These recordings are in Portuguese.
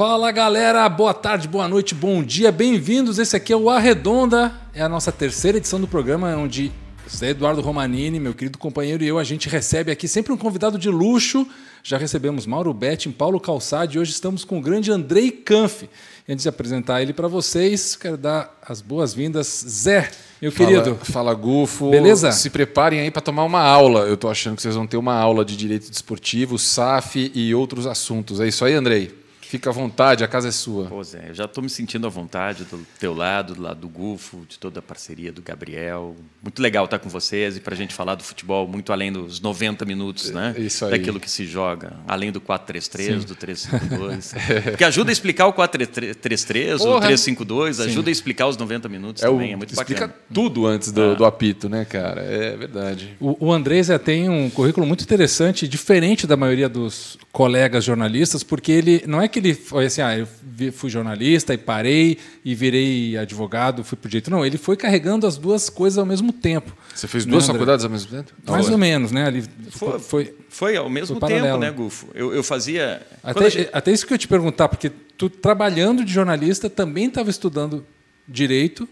Fala galera, boa tarde, boa noite, bom dia, bem-vindos. Esse aqui é o Arredonda, é a nossa terceira edição do programa, onde José Eduardo Romanini, meu querido companheiro, e eu, a gente recebe aqui sempre um convidado de luxo. Já recebemos Mauro Betting, Paulo Calçade, e hoje estamos com o grande Andrei Canf. Antes de apresentar ele para vocês, quero dar as boas-vindas. Zé, meu Fala, querido. Fala, Gufo. Beleza? Se preparem aí para tomar uma aula. Eu tô achando que vocês vão ter uma aula de direito desportivo, SAF e outros assuntos. É isso aí, Andrei? Fica à vontade, a casa é sua. Pô, Zé, eu já estou me sentindo à vontade do teu lado, do lado do Gufo, de toda a parceria do Gabriel. Muito legal estar com vocês e para a gente falar do futebol muito além dos 90 minutos, né? É Isso aí. Daquilo que se joga, além do 4-3-3, do 3-5-2. Porque ajuda a explicar o 4-3-3, o Porra. 3-5-2, ajuda a explicar os 90 minutos É o, também, é muito explica bacana. tudo antes do, do apito, né, cara? É verdade. O, o André Zé tem um currículo muito interessante, diferente da maioria dos colegas jornalistas, porque ele não é que ele foi assim, ah, eu fui jornalista e parei e virei advogado, fui pro direito. Não, ele foi carregando as duas coisas ao mesmo tempo. Você fez duas André? faculdades ao mesmo tempo? Mais ou menos, né? Ali Foi- foi Foi ao mesmo Foi tempo, né, Gufo? Eu, eu fazia. Até, gente- até isso que eu te perguntar, porque tu trabalhando de jornalista também estava estudando direito,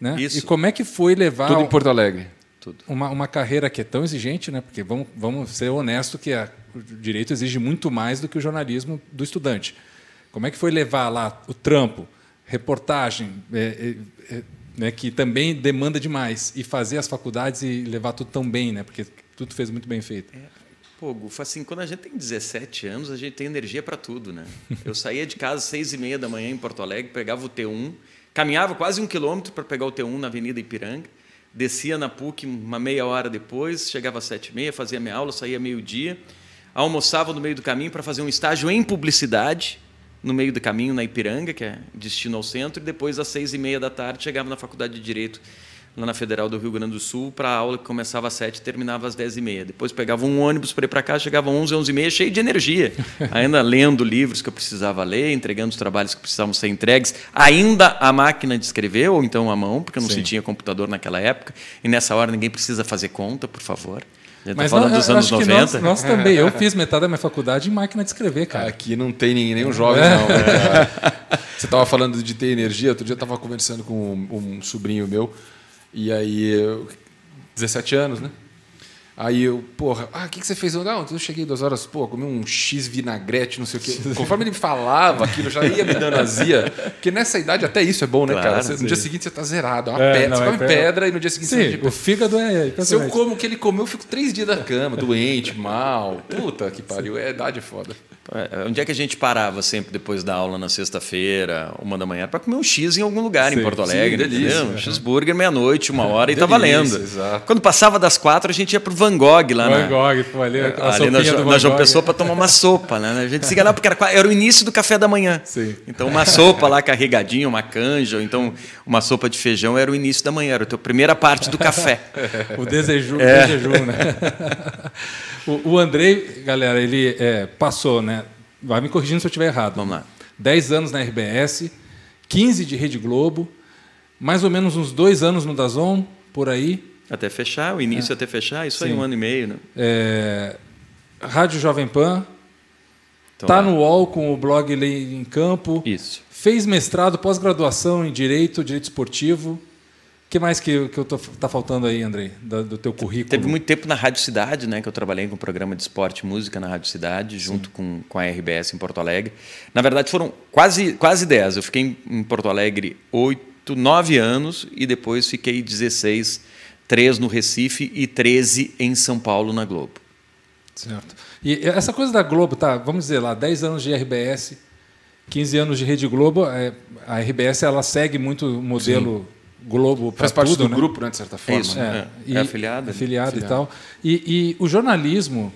né? Isso. E como é que foi levar Tudo em Porto Alegre. Tudo. uma, uma carreira que é tão exigente, né? Porque vamos, vamos ser honestos que a- o direito exige muito mais do que o jornalismo do estudante. Como é que foi levar lá o trampo, reportagem, é, é, é, né, que também demanda demais, e fazer as faculdades e levar tudo tão bem, né? Porque tudo fez muito bem feito. Pô, Gufo, assim, quando a gente tem 17 anos, a gente tem energia para tudo, né? Eu saía de casa às seis e meia da manhã em Porto Alegre, pegava o T1, caminhava quase um quilômetro para pegar o T1 na Avenida Ipiranga, descia na PUC uma meia hora depois, chegava às sete e meia, fazia minha aula, saía meio-dia, almoçava no meio do caminho para fazer um estágio em publicidade, no meio do caminho, na Ipiranga, que é destino ao centro, e depois às seis e meia da tarde chegava na Faculdade de Direito lá na Federal do Rio Grande do Sul, para a aula que começava às sete e terminava às dez e meia. Depois pegava um ônibus para ir para cá, chegava às onze, onze e meia, cheio de energia. Ainda lendo livros que eu precisava ler, entregando os trabalhos que precisavam ser entregues, ainda a máquina de escrever, ou então a mão, porque não se tinha computador naquela época. E nessa hora ninguém precisa fazer conta, por favor. A gente está falando não, dos eu anos acho que 90. Nós, nós também. Eu fiz metade da minha faculdade em máquina de escrever, cara. Aqui não tem ninguém, nenhum jovem, não. né, cara? Você estava falando de ter energia. Outro dia eu estava conversando com um, um sobrinho meu. E aí, eu, 17 anos, né? Aí eu, porra, ah, o que, que você fez? Eu, Não, eu cheguei duas horas, pô, comi um X vinagrete, não sei o quê. Conforme ele falava aquilo, já ia me dando azia. Porque nessa idade até isso é bom, né, Claro, cara? Você- no sim. dia seguinte você tá zerado, é uma É, pedra. não, você é come pedra. pedra e no dia seguinte você Sim, o fígado é. se eu como o que ele comeu, eu fico três dias da cama, doente, mal. Puta que pariu, é idade foda. É, Onde é que a gente parava sempre depois da aula na sexta-feira, uma da manhã, para comer um X em algum lugar Sim, em Porto Alegre? sim, delícia. Um cheeseburger meia-noite, uma hora e tá valendo. exato. Quando passava das quatro, a gente ia pro Van Gogh lá Van na, Gogh, pô, ali, a ali na, Jo- na João. Pessoa para tomar uma sopa, né? A gente se enganava porque era, era o início do café da manhã. Sim. Então uma sopa lá carregadinha, uma canja, ou então uma sopa de feijão era o início da manhã, era a primeira parte do café. O desejo, É. o desejo, né? o, o Andrei, galera, ele é, passou, né? Vai me corrigindo se eu estiver errado. Vamos lá. 10 anos na RBS, 15 de Rede Globo, mais ou menos uns dois anos no Dazon, por aí. Até fechar, o início até fechar, isso aí Sim. um ano e meio, né? É, Rádio Jovem Pan, Então, tá lá. no UOL com o blog Lei em Campo, Isso. fez mestrado, pós-graduação em Direito, Direito Esportivo. O que mais que, que eu tô, tá faltando aí, Andrei, do, do teu currículo? Teve muito tempo na Rádio Cidade, né, que eu trabalhei com o programa de esporte e música na Rádio Cidade, junto com, com a RBS em Porto Alegre. Na verdade, foram quase, quase 10. Eu fiquei em, em Porto Alegre 8, 9 anos e depois fiquei 16, 3 no Recife e 13 em São Paulo, na Globo. Certo. E essa coisa da Globo, tá? Vamos dizer lá, 10 anos de RBS, 15 anos de Rede Globo, é, a RBS ela segue muito o modelo Globo pra Faz parte tudo, do né? grupo, né, de certa forma. Isso. né? É, é afiliado, né? afiliado e Afiliado. tal. E, e o jornalismo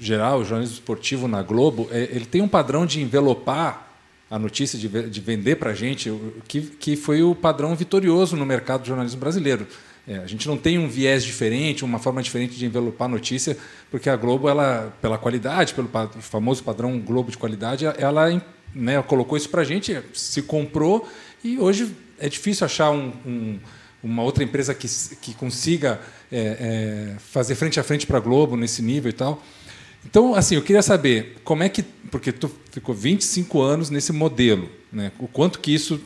geral, o jornalismo esportivo na Globo, é, ele tem um padrão de envelopar a notícia, de, de vender para a gente, que, que foi o padrão vitorioso no mercado do jornalismo brasileiro. É, a gente não tem um viés diferente, uma forma diferente de envelopar a notícia, porque a Globo, ela, pela qualidade, pelo famoso padrão Globo de qualidade, ela né, colocou isso para a gente, se comprou e hoje é difícil achar um- um, uma outra empresa que, que consiga é, é, fazer frente a frente para a Globo nesse nível e tal. Então, assim, eu queria saber como é que. Porque tu ficou 25 anos nesse modelo, né? O quanto que isso.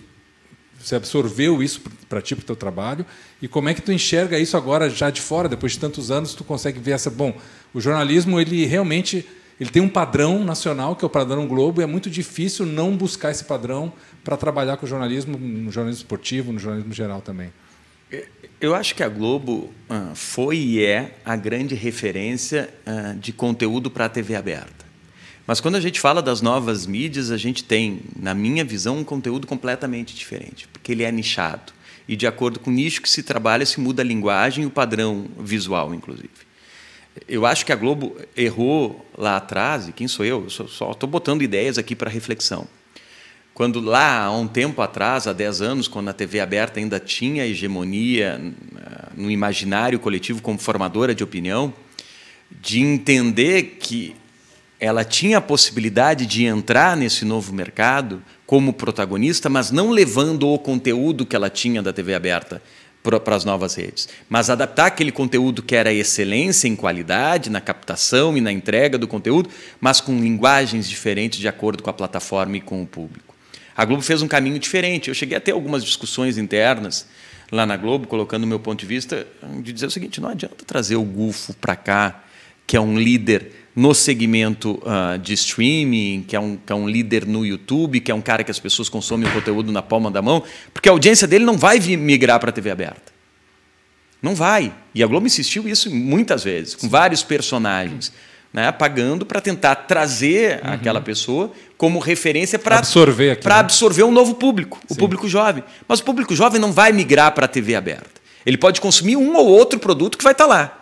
Você absorveu isso para ti, para o teu trabalho, e como é que tu enxerga isso agora, já de fora, depois de tantos anos, tu consegue ver essa. Bom, o jornalismo, ele realmente. Ele tem um padrão nacional, que é o padrão Globo, e é muito difícil não buscar esse padrão para trabalhar com o jornalismo, no jornalismo esportivo, no jornalismo geral também. Eu acho que a Globo uh, foi e é a grande referência uh, de conteúdo para a TV aberta. Mas quando a gente fala das novas mídias, a gente tem, na minha visão, um conteúdo completamente diferente, porque ele é nichado. E de acordo com o nicho que se trabalha, se muda a linguagem e o padrão visual, inclusive. Eu acho que a Globo errou lá atrás, e quem sou eu? Eu só estou botando ideias aqui para reflexão. Quando lá, há um tempo atrás, há 10 anos, quando a TV aberta ainda tinha hegemonia eh, no imaginário coletivo como formadora de opinião, de entender que ela tinha a possibilidade de entrar nesse novo mercado como protagonista, mas não levando o conteúdo que ela tinha da TV aberta para as novas redes, mas adaptar aquele conteúdo que era excelência em qualidade, na captação e na entrega do conteúdo, mas com linguagens diferentes de acordo com a plataforma e com o público. A Globo fez um caminho diferente. Eu cheguei a ter algumas discussões internas lá na Globo, colocando o meu ponto de vista, de dizer o seguinte: não adianta trazer o Gufo para cá, que é um líder no segmento uh, de streaming, que é, um, que é um líder no YouTube, que é um cara que as pessoas consomem o conteúdo na palma da mão, porque a audiência dele não vai migrar para a TV aberta. Não vai. E a Globo insistiu isso muitas vezes, com vários personagens né, pagando para tentar trazer uhum. aquela pessoa como referência para absorver, para absorver um novo público, Sim. o público jovem. Mas o público jovem não vai migrar para a TV aberta. Ele pode consumir um ou outro produto que vai estar tá lá.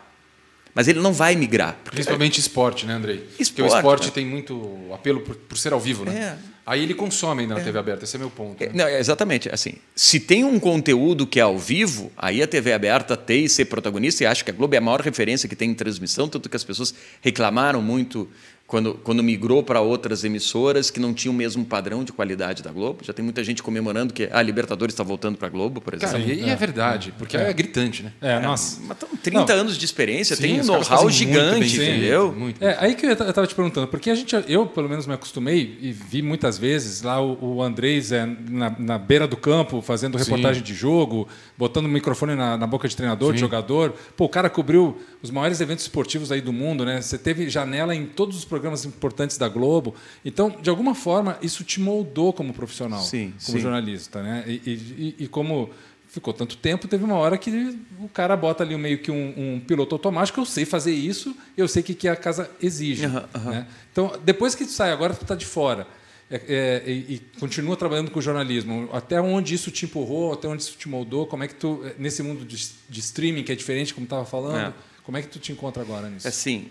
Mas ele não vai migrar. Principalmente é... esporte, né, Andrei? Esporte, porque o esporte né? tem muito apelo por, por ser ao vivo, né? É. Aí ele consome ainda na é. TV aberta, esse é meu ponto. É, né? Não, exatamente. Assim, se tem um conteúdo que é ao vivo, aí a TV aberta tem e ser protagonista, e acho que a Globo é a maior referência que tem em transmissão, tanto que as pessoas reclamaram muito quando, quando migrou para outras emissoras que não tinham o mesmo padrão de qualidade da Globo. Já tem muita gente comemorando que a Libertadores está voltando para a Globo, por exemplo. Cara, e, é, é verdade, porque é, é gritante, né? É, nossa. Mas estão 30 não. anos de experiência, Sim, tem um know-how gigante, bem, entendeu? Muito, é, aí que eu estava te perguntando, porque a gente, eu pelo menos me acostumei e vi muitas vezes lá o, o Andrés é, na, na, beira do campo fazendo reportagem Sim. de jogo, botando o microfone na, na boca de treinador, Sim. de jogador. Pô, o cara cobriu os maiores eventos esportivos aí do mundo, né? Você teve janela em todos os programas importantes da Globo. Então, de alguma forma, isso te moldou como profissional, sim, como sim. jornalista, né? E, e, e, como ficou tanto tempo, teve uma hora que o cara bota ali meio que um, um piloto automático. Eu sei fazer isso, eu sei o que, que a casa exige. Uhum, uhum. Né? Então, depois que tu sai, agora tu está de fora. É, é, e, continua trabalhando com jornalismo. Até onde isso te empurrou, até onde isso te moldou? Como é que tu, nesse mundo de, de streaming, que é diferente, como estava falando, é. como é que tu te encontra agora nisso? Assim,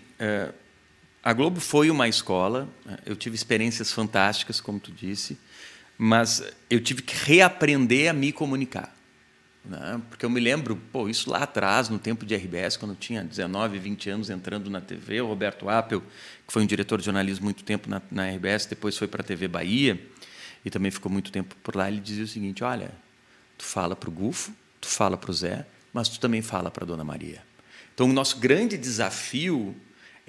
a Globo foi uma escola, eu tive experiências fantásticas, como tu disse, mas eu tive que reaprender a me comunicar. Né? Porque eu me lembro, pô, isso lá atrás, no tempo de RBS, quando eu tinha 19, 20 anos entrando na TV, o Roberto Appel, que foi um diretor de jornalismo muito tempo na, na RBS, depois foi para a TV Bahia e também ficou muito tempo por lá, ele dizia o seguinte: olha, tu fala para o Gufo, tu fala para o Zé, mas tu também fala para a Dona Maria. Então, o nosso grande desafio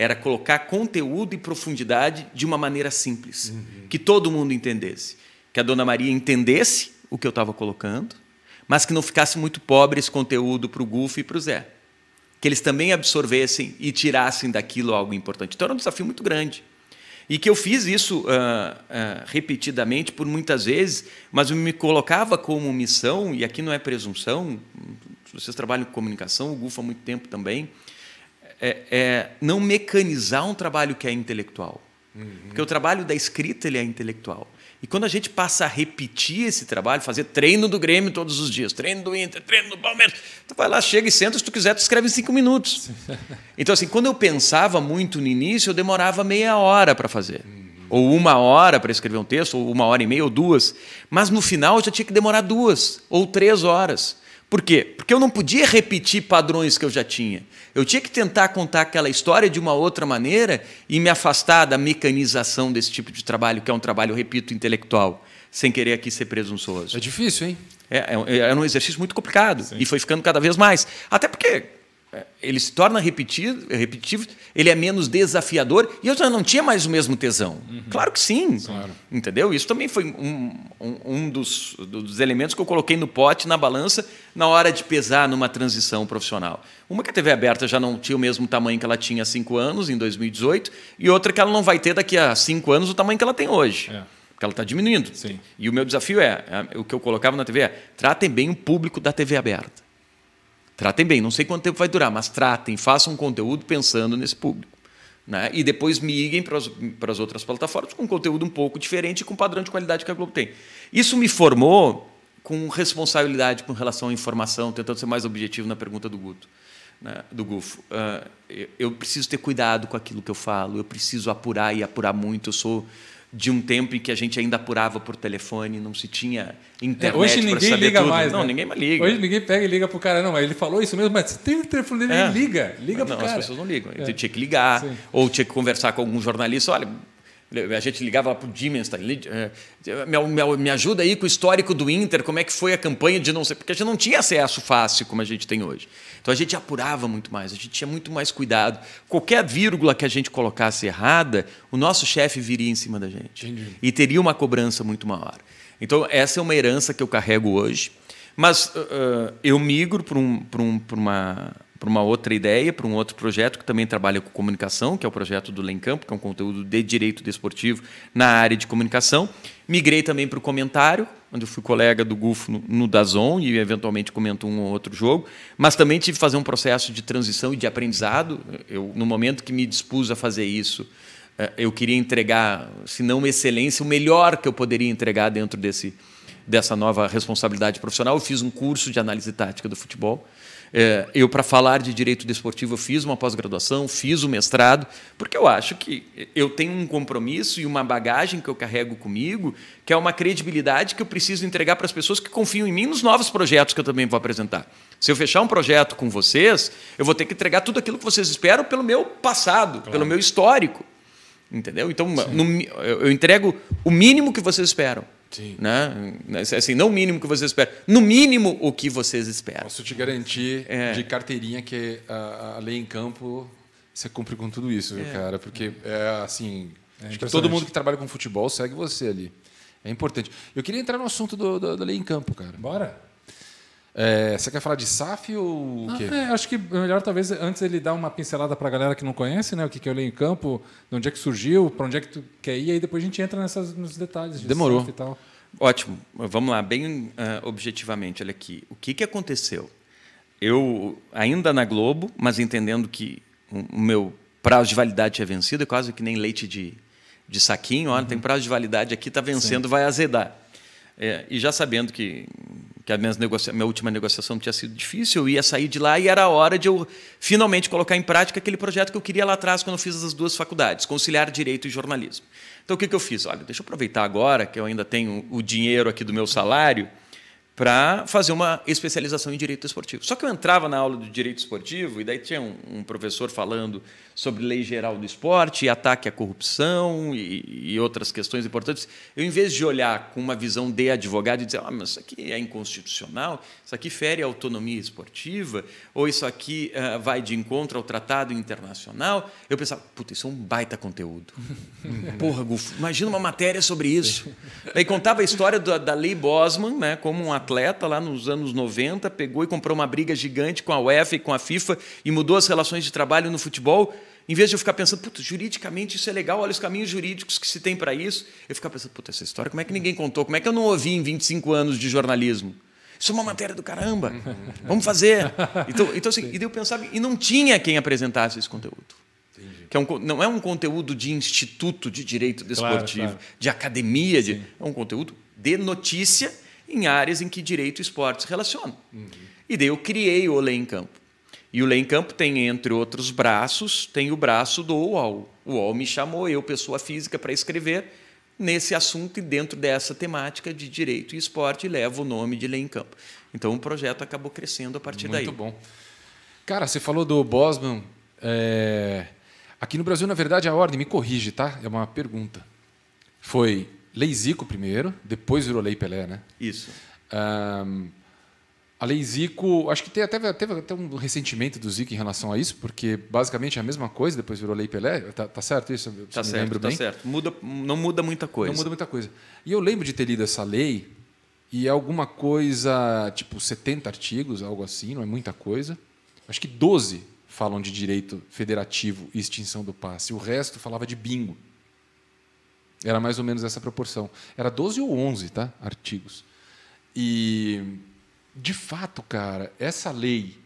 era colocar conteúdo e profundidade de uma maneira simples, uhum. que todo mundo entendesse, que a Dona Maria entendesse o que eu estava colocando, mas que não ficasse muito pobre esse conteúdo para o Gufo e para o Zé, que eles também absorvessem e tirassem daquilo algo importante. Então era um desafio muito grande. E que eu fiz isso uh, uh, repetidamente por muitas vezes, mas eu me colocava como missão, e aqui não é presunção, vocês trabalham com comunicação, o Gufo há muito tempo também, é, é não mecanizar um trabalho que é intelectual. Uhum. Porque o trabalho da escrita ele é intelectual. E quando a gente passa a repetir esse trabalho, fazer treino do Grêmio todos os dias, treino do Inter, treino do Palmeiras, tu vai lá, chega e senta, se tu quiser, tu escreve em cinco minutos. Então, assim, quando eu pensava muito no início, eu demorava meia hora para fazer. Uhum. Ou uma hora para escrever um texto, ou uma hora e meia, ou duas. Mas no final eu já tinha que demorar duas ou três horas. Por quê? Porque eu não podia repetir padrões que eu já tinha. Eu tinha que tentar contar aquela história de uma outra maneira e me afastar da mecanização desse tipo de trabalho, que é um trabalho, repito, intelectual, sem querer aqui ser presunçoso. É difícil, hein? É, é, é um exercício muito complicado Sim. e foi ficando cada vez mais. Até porque ele se torna repetido, repetitivo, ele é menos desafiador e eu já não tinha mais o mesmo tesão. Uhum. Claro que sim. Claro. Entendeu? Isso também foi um, um, um dos, dos, elementos que eu coloquei no pote, na balança, na hora de pesar numa transição profissional. Uma que a TV aberta já não tinha o mesmo tamanho que ela tinha há cinco anos, em 2018, e outra que ela não vai ter daqui a cinco anos o tamanho que ela tem hoje. É. Porque ela está diminuindo. Sim. E o meu desafio é, é, o que eu colocava na TV é, tratem bem o público da TV aberta. Tratem bem, não sei quanto tempo vai durar, mas tratem, façam conteúdo pensando nesse público. Né? E depois migrem para as outras plataformas com conteúdo um pouco diferente e com padrão de qualidade que a Globo tem. Isso me formou com responsabilidade com relação à informação, tentando ser mais objetivo na pergunta do Guto. Né? do Gufo. Uh, eu preciso ter cuidado com aquilo que eu falo, eu preciso apurar e apurar muito. Eu sou de um tempo em que a gente ainda apurava por telefone, não se tinha internet. É, hoje ninguém liga tudo. mais. Não, né? ninguém mais liga. Hoje ninguém pega e liga pro cara, não, mas ele falou isso mesmo, mas você tem o telefone dele, é. liga, liga não, pro cara. As pessoas não ligam. É. Tinha que ligar, Sim. ou tinha que conversar com algum jornalista, olha. A gente ligava lá para o Dimenstein, me, me, ajuda aí com o histórico do Inter, como é que foi a campanha de não sei, porque a gente não tinha acesso fácil como a gente tem hoje. Então a gente apurava muito mais, a gente tinha muito mais cuidado. Qualquer vírgula que a gente colocasse errada, o nosso chefe viria em cima da gente. Entendi. E teria uma cobrança muito maior. Então essa é uma herança que eu carrego hoje. Mas uh, eu migro para um, um, uma para uma outra ideia, para um outro projeto que também trabalha com comunicação, que é o projeto do Lencampo, que é um conteúdo de direito desportivo na área de comunicação. Migrei também para o comentário, onde eu fui colega do Gufo no, no Dazon e eventualmente comento um ou outro jogo, mas também tive que fazer um processo de transição e de aprendizado. Eu, no momento que me dispus a fazer isso, eh, eu queria entregar, se não excelência, o melhor que eu poderia entregar dentro desse, dessa nova responsabilidade profissional. Eu fiz um curso de análise tática do futebol é, eu, para falar de direito desportivo, eu fiz uma pós-graduação, fiz o um mestrado, porque eu acho que eu tenho um compromisso e uma bagagem que eu carrego comigo, que é uma credibilidade que eu preciso entregar para as pessoas que confiam em mim nos novos projetos que eu também vou apresentar. Se eu fechar um projeto com vocês, eu vou ter que entregar tudo aquilo que vocês esperam pelo meu passado, claro. pelo meu histórico. Entendeu? Então, no, eu entrego o mínimo que vocês esperam. Sim. Né? Assim, não o mínimo que vocês esperam, no mínimo o que vocês esperam. Posso te garantir é. de carteirinha que a, a, lei em campo você cumpre com tudo isso, é. cara, porque é assim, é acho que todo mundo que trabalha com futebol segue você ali. É importante. Eu queria entrar no assunto do, do, da lei em campo, cara. Bora. É, você quer falar de SAF ou o quê? Ah, é, acho que melhor talvez antes ele dar uma pincelada para a galera que não conhece, né? O que, que eu leio em campo, de onde é que surgiu, para onde é que tu quer ir, aí depois a gente entra nessas, nos detalhes de Demorou. SAF e tal. Ótimo. Vamos lá, bem uh, objetivamente. Olha aqui. O que, que aconteceu? Eu, ainda na Globo, mas entendendo que o meu prazo de validade tinha vencido, é quase que nem leite de, de saquinho. Olha, uhum. tem prazo de validade aqui, está vencendo, Sim. vai azedar. É, e já sabendo que, que a minha, negocia, minha última negociação tinha sido difícil, eu ia sair de lá e era a hora de eu finalmente colocar em prática aquele projeto que eu queria lá atrás quando eu fiz as duas faculdades, conciliar direito e jornalismo. Então o que, que eu fiz? Olha, deixa eu aproveitar agora que eu ainda tenho o dinheiro aqui do meu salário para fazer uma especialização em direito esportivo. Só que eu entrava na aula de direito esportivo e daí tinha um, um professor falando sobre lei geral do esporte, ataque à corrupção e, e, outras questões importantes. Eu, em vez de olhar com uma visão de advogado e dizer, ah, mas isso aqui é inconstitucional, isso aqui fere a autonomia esportiva, ou isso aqui uh, vai de encontro ao tratado internacional, eu pensava, puta, isso é um baita conteúdo. Porra, Gufo, imagina uma matéria sobre isso. Daí contava a história da, da lei Bosman, né, como um atleta lá nos anos 90, pegou e comprou uma briga gigante com a UEFA e com a FIFA e mudou as relações de trabalho no futebol em vez de eu ficar pensando, puta, juridicamente isso é legal, olha os caminhos jurídicos que se tem para isso, eu ficar pensando, puta, essa história, como é que ninguém contou? Como é que eu não ouvi em 25 anos de jornalismo? Isso é uma matéria do caramba. Vamos fazer. Então, então assim, e eu pensava, e não tinha quem apresentasse esse conteúdo. Que é um, não é um conteúdo de instituto de direito desportivo, claro, claro. de academia, de, é um conteúdo de notícia em áreas em que direito e esporte se relacionam. Uhum. E daí eu criei o Olê em Campo. E o Lei em Campo tem, entre outros braços, tem o braço do UOL. O UOL me chamou, eu, pessoa física, para escrever nesse assunto e dentro dessa temática de direito e esporte, levo o nome de Lei em Campo. Então o projeto acabou crescendo a partir Muito daí. Muito bom. Cara, você falou do Bosman. É... Aqui no Brasil, na verdade, a ordem, me corrige, tá? É uma pergunta. Foi Lei Zico primeiro, depois virou Lei Pelé, né? Isso. Um A lei Zico, acho que teve até, teve até um ressentimento do Zico em relação a isso, porque basicamente é a mesma coisa, depois virou lei Pelé. Tá, tá certo isso? Tá certo, lembro tá bem? certo. Muda, não muda muita coisa. Não muda muita coisa. E eu lembro de ter lido essa lei e é alguma coisa, tipo 70 artigos, algo assim, não é muita coisa. Acho que 12 falam de direito federativo e extinção do passe. O resto falava de bingo. Era mais ou menos essa proporção. Era 12 ou 11 tá? artigos. E de fato, cara, essa lei,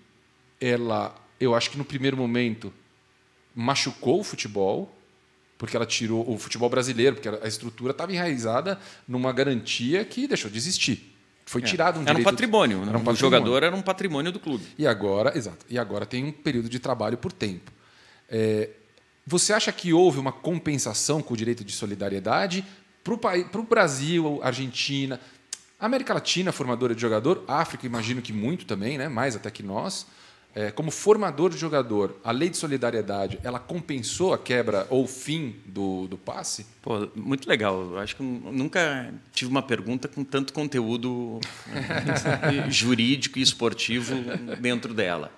ela, eu acho que no primeiro momento machucou o futebol, porque ela tirou o futebol brasileiro, porque a estrutura estava enraizada numa garantia que deixou de existir. Foi é. tirado um era direito. Um patrimônio, era um patrimônio. O jogador era um patrimônio do clube. E agora, exato. E agora tem um período de trabalho por tempo. É, você acha que houve uma compensação com o direito de solidariedade para o Brasil, Argentina? América Latina, formadora de jogador, África, imagino que muito também, né? mais até que nós. É, como formador de jogador, a lei de solidariedade, ela compensou a quebra ou o fim do, do passe? Pô, muito legal. Eu acho que nunca tive uma pergunta com tanto conteúdo jurídico e esportivo dentro dela.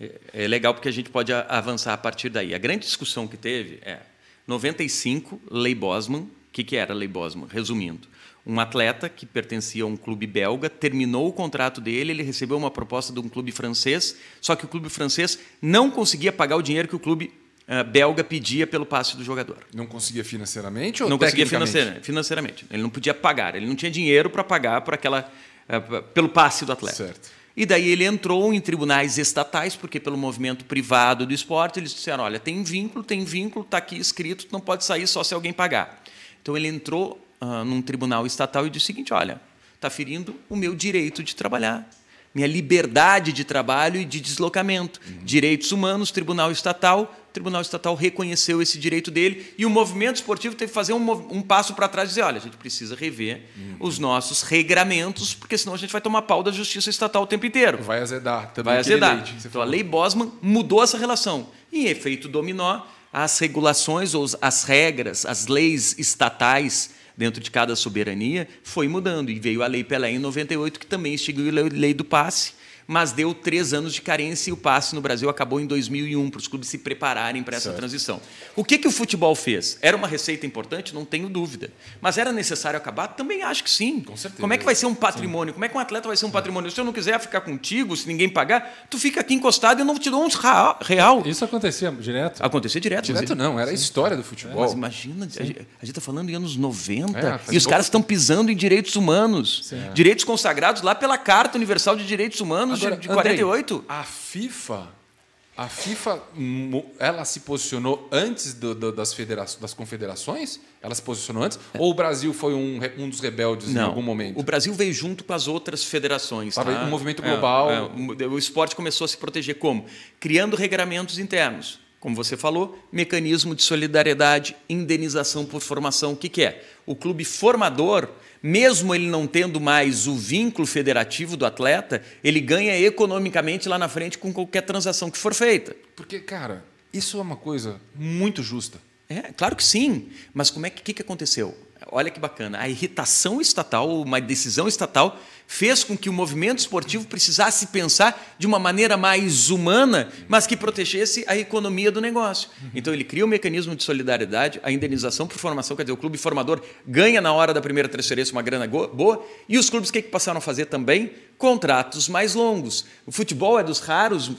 É, é legal porque a gente pode avançar a partir daí. A grande discussão que teve é 95, Lei Bosman. O que, que era a Lei Bosman? Resumindo, um atleta que pertencia a um clube belga, terminou o contrato dele, ele recebeu uma proposta de um clube francês, só que o clube francês não conseguia pagar o dinheiro que o clube uh, belga pedia pelo passe do jogador. Não conseguia financeiramente ou Não conseguia financeiramente, financeiramente. Ele não podia pagar, ele não tinha dinheiro para pagar por aquela, uh, pelo passe do atleta. Certo. E daí ele entrou em tribunais estatais, porque pelo movimento privado do esporte, eles disseram, olha, tem vínculo, tem vínculo, está aqui escrito, não pode sair só se alguém pagar. Então ele entrou uh, num tribunal estatal e disse o seguinte: olha, está ferindo o meu direito de trabalhar, minha liberdade de trabalho e de deslocamento. Uhum. Direitos humanos, tribunal estatal. O tribunal estatal reconheceu esse direito dele e o movimento esportivo teve que fazer um, um passo para trás e dizer: olha, a gente precisa rever uhum. os nossos regramentos, porque senão a gente vai tomar pau da justiça estatal o tempo inteiro. Vai azedar também. Vai azedar. Então a lei Bosman mudou essa relação. E em efeito dominó, as regulações ou as regras, as leis estatais dentro de cada soberania, foi mudando. E veio a Lei Pelé em 98, que também extinguiu a lei do passe, mas deu três anos de carência e o passe no Brasil acabou em 2001, para os clubes se prepararem para essa certo. transição. O que, que o futebol fez? Era uma receita importante? Não tenho dúvida. Mas era necessário acabar? Também acho que sim. Com certeza. Como é que vai ser um patrimônio? Sim. Como é que um atleta vai ser um patrimônio? Se eu não quiser ficar contigo, se ninguém pagar, tu fica aqui encostado e eu não te dou uns real. Isso acontecia direto? Acontecia direto. Direto não, era a história do futebol. Mas imagina, sim. a gente está falando em anos 90 é, e os pouco. caras estão pisando em direitos humanos. Direitos consagrados lá pela Carta Universal de Direitos Humanos Agora, de, de 48. 2008? A FIFA, a FIFA, ela se posicionou antes do, do, das, das confederações? Ela se posicionou antes? É. Ou o Brasil foi um, um dos rebeldes Não, em algum momento? O Brasil veio junto com as outras federações. Tá? Um movimento global. É, é, o esporte começou a se proteger como? Criando regramentos internos. Como você falou, mecanismo de solidariedade, indenização por formação. O que, que é? O clube formador mesmo ele não tendo mais o vínculo federativo do atleta, ele ganha economicamente lá na frente com qualquer transação que for feita. Porque, cara, isso é uma coisa muito justa. É, claro que sim. Mas como é que, que, que aconteceu? Olha que bacana. A irritação estatal, uma decisão estatal, fez com que o movimento esportivo precisasse pensar de uma maneira mais humana, mas que protegesse a economia do negócio. Então ele cria o um mecanismo de solidariedade, a indenização por formação, quer dizer, o clube formador ganha na hora da primeira transferência uma grana boa, e os clubes o que, passaram a fazer também? Contratos mais longos. O futebol é dos raros uh,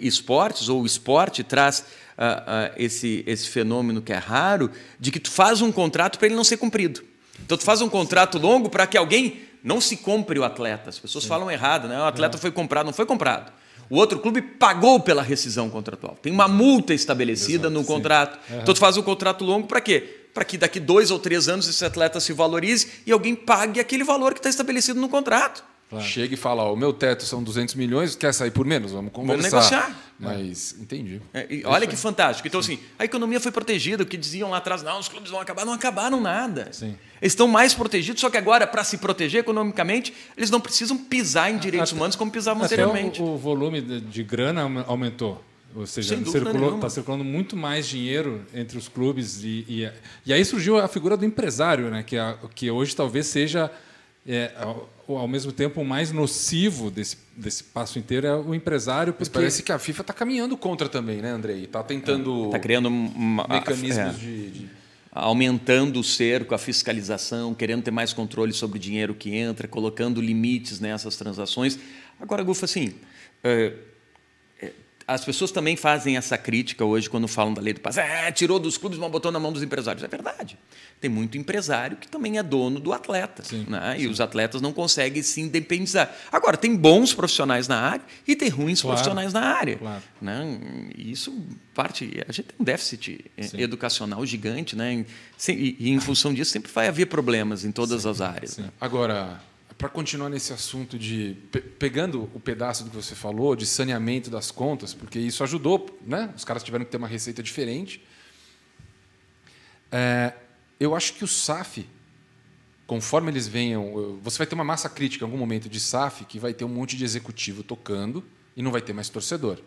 esportes, ou o esporte traz uh, uh, esse, esse fenômeno que é raro, de que tu faz um contrato para ele não ser cumprido. Então tu faz um contrato longo para que alguém não se compre o atleta. As pessoas falam errado, né? O atleta foi comprado, não foi comprado. O outro clube pagou pela rescisão contratual. Tem uma multa estabelecida Exato, no contrato. Uhum. Então tu faz um contrato longo para quê? Para que daqui dois ou três anos esse atleta se valorize e alguém pague aquele valor que está estabelecido no contrato. Claro. Chega e fala, ó, o meu teto são 200 milhões, quer sair por menos? Vamos conversar. Vamos negociar. Mas, é. entendi. É, olha que fantástico. Então, Sim. assim, a economia foi protegida, o que diziam lá atrás, não, os clubes vão acabar, não acabaram nada. Sim. Eles estão mais protegidos, só que agora, para se proteger economicamente, eles não precisam pisar em direitos humanos como pisavam até anteriormente. O, o volume de grana aumentou. Ou seja, está circulando, muito mais dinheiro entre os clubes. E, e, e, aí surgiu a figura do empresário, né? que, a, que hoje talvez seja é, ao, ao, mesmo tempo, o mais nocivo desse, desse passo inteiro é o empresário. Porque... Mas parece que a FIFA está caminhando contra também, né, Andrei? Está tentando. Está criando uma, mecanismos é. de, de aumentando o cerco, a fiscalização, querendo ter mais controle sobre o dinheiro que entra, colocando limites nessas transações. Agora, Gufa, assim, é, é, as pessoas também fazem essa crítica hoje quando falam da lei do passe. É, tirou dos clubes, mas botou na mão dos empresários. É verdade. Tem muito empresário que também é dono do atleta. Sim, né? sim. E os atletas não conseguem se independizar. Agora, tem bons profissionais na área e tem ruins claro, profissionais na área. Claro. Né? Isso parte. A gente tem um déficit é, sim. educacional gigante, né? E, e, em função disso sempre vai haver problemas em todas as áreas. Né? Agora para continuar nesse assunto de pegando o pedaço do que você falou de saneamento das contas, porque isso ajudou, né? Os caras tiveram que ter uma receita diferente. É, eu acho que o SAF, conforme eles venham, você vai ter uma massa crítica em algum momento de SAF que vai ter um monte de executivo tocando e não vai ter mais torcedor.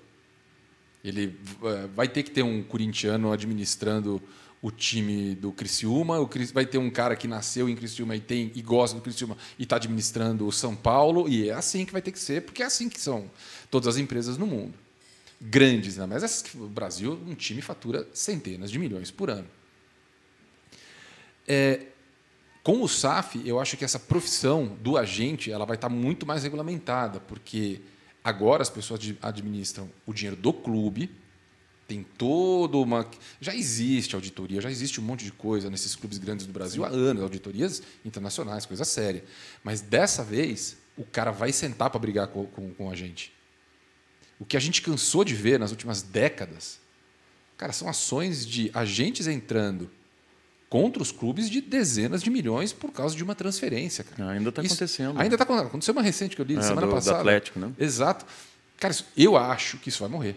Ele é, vai ter que ter um corintiano administrando o time do Criciúma, o Cris, vai ter um cara que nasceu em Criciúma e tem e gosta do Criciúma e está administrando o São Paulo, e é assim que vai ter que ser, porque é assim que são todas as empresas no mundo. Grandes, né? mas essas, o Brasil, um time fatura centenas de milhões por ano. É, com o SAF, eu acho que essa profissão do agente ela vai estar muito mais regulamentada, porque agora as pessoas administram o dinheiro do clube, tem toda uma. Já existe auditoria, já existe um monte de coisa nesses clubes grandes do Brasil há anos, auditorias internacionais, coisa séria. Mas dessa vez, o cara vai sentar para brigar com, com, com, a gente. O que a gente cansou de ver nas últimas décadas, cara, são ações de agentes entrando contra os clubes de dezenas de milhões por causa de uma transferência. Cara. Ainda está acontecendo. Ainda está acontecendo. Aconteceu uma recente que eu li é, semana do, passada. Do Atlético, né? Exato. Cara, isso, eu acho que isso vai morrer.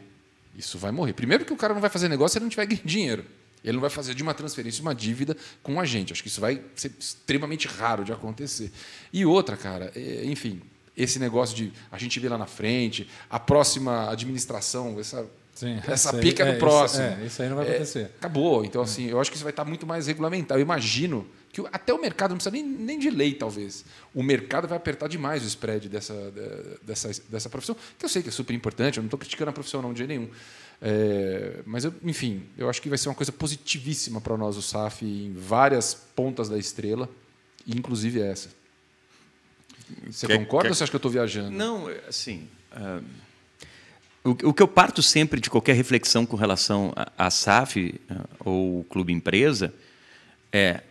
Isso vai morrer. Primeiro que o cara não vai fazer negócio se ele não tiver dinheiro. Ele não vai fazer de uma transferência uma dívida com a gente. Acho que isso vai ser extremamente raro de acontecer. E outra, cara, é, enfim, esse negócio de a gente ver lá na frente, a próxima administração, essa, Sim, essa pica aí, do é, próximo. Isso, é, isso aí não vai acontecer. É, acabou. Então, assim, eu acho que isso vai estar muito mais regulamentado. Eu imagino que até o mercado não precisa nem, nem de lei, talvez. O mercado vai apertar demais o spread dessa, dessa, dessa profissão, que eu sei que é super importante, eu não estou criticando a profissão não, de jeito nenhum. É, mas, eu, enfim, eu acho que vai ser uma coisa positivíssima para nós, o SAF, em várias pontas da estrela, inclusive essa. Você quer, concorda quer... ou você acha que eu estou viajando? Não, assim. Uh, o, o, que eu parto sempre de qualquer reflexão com relação à SAF uh, ou clube empresa é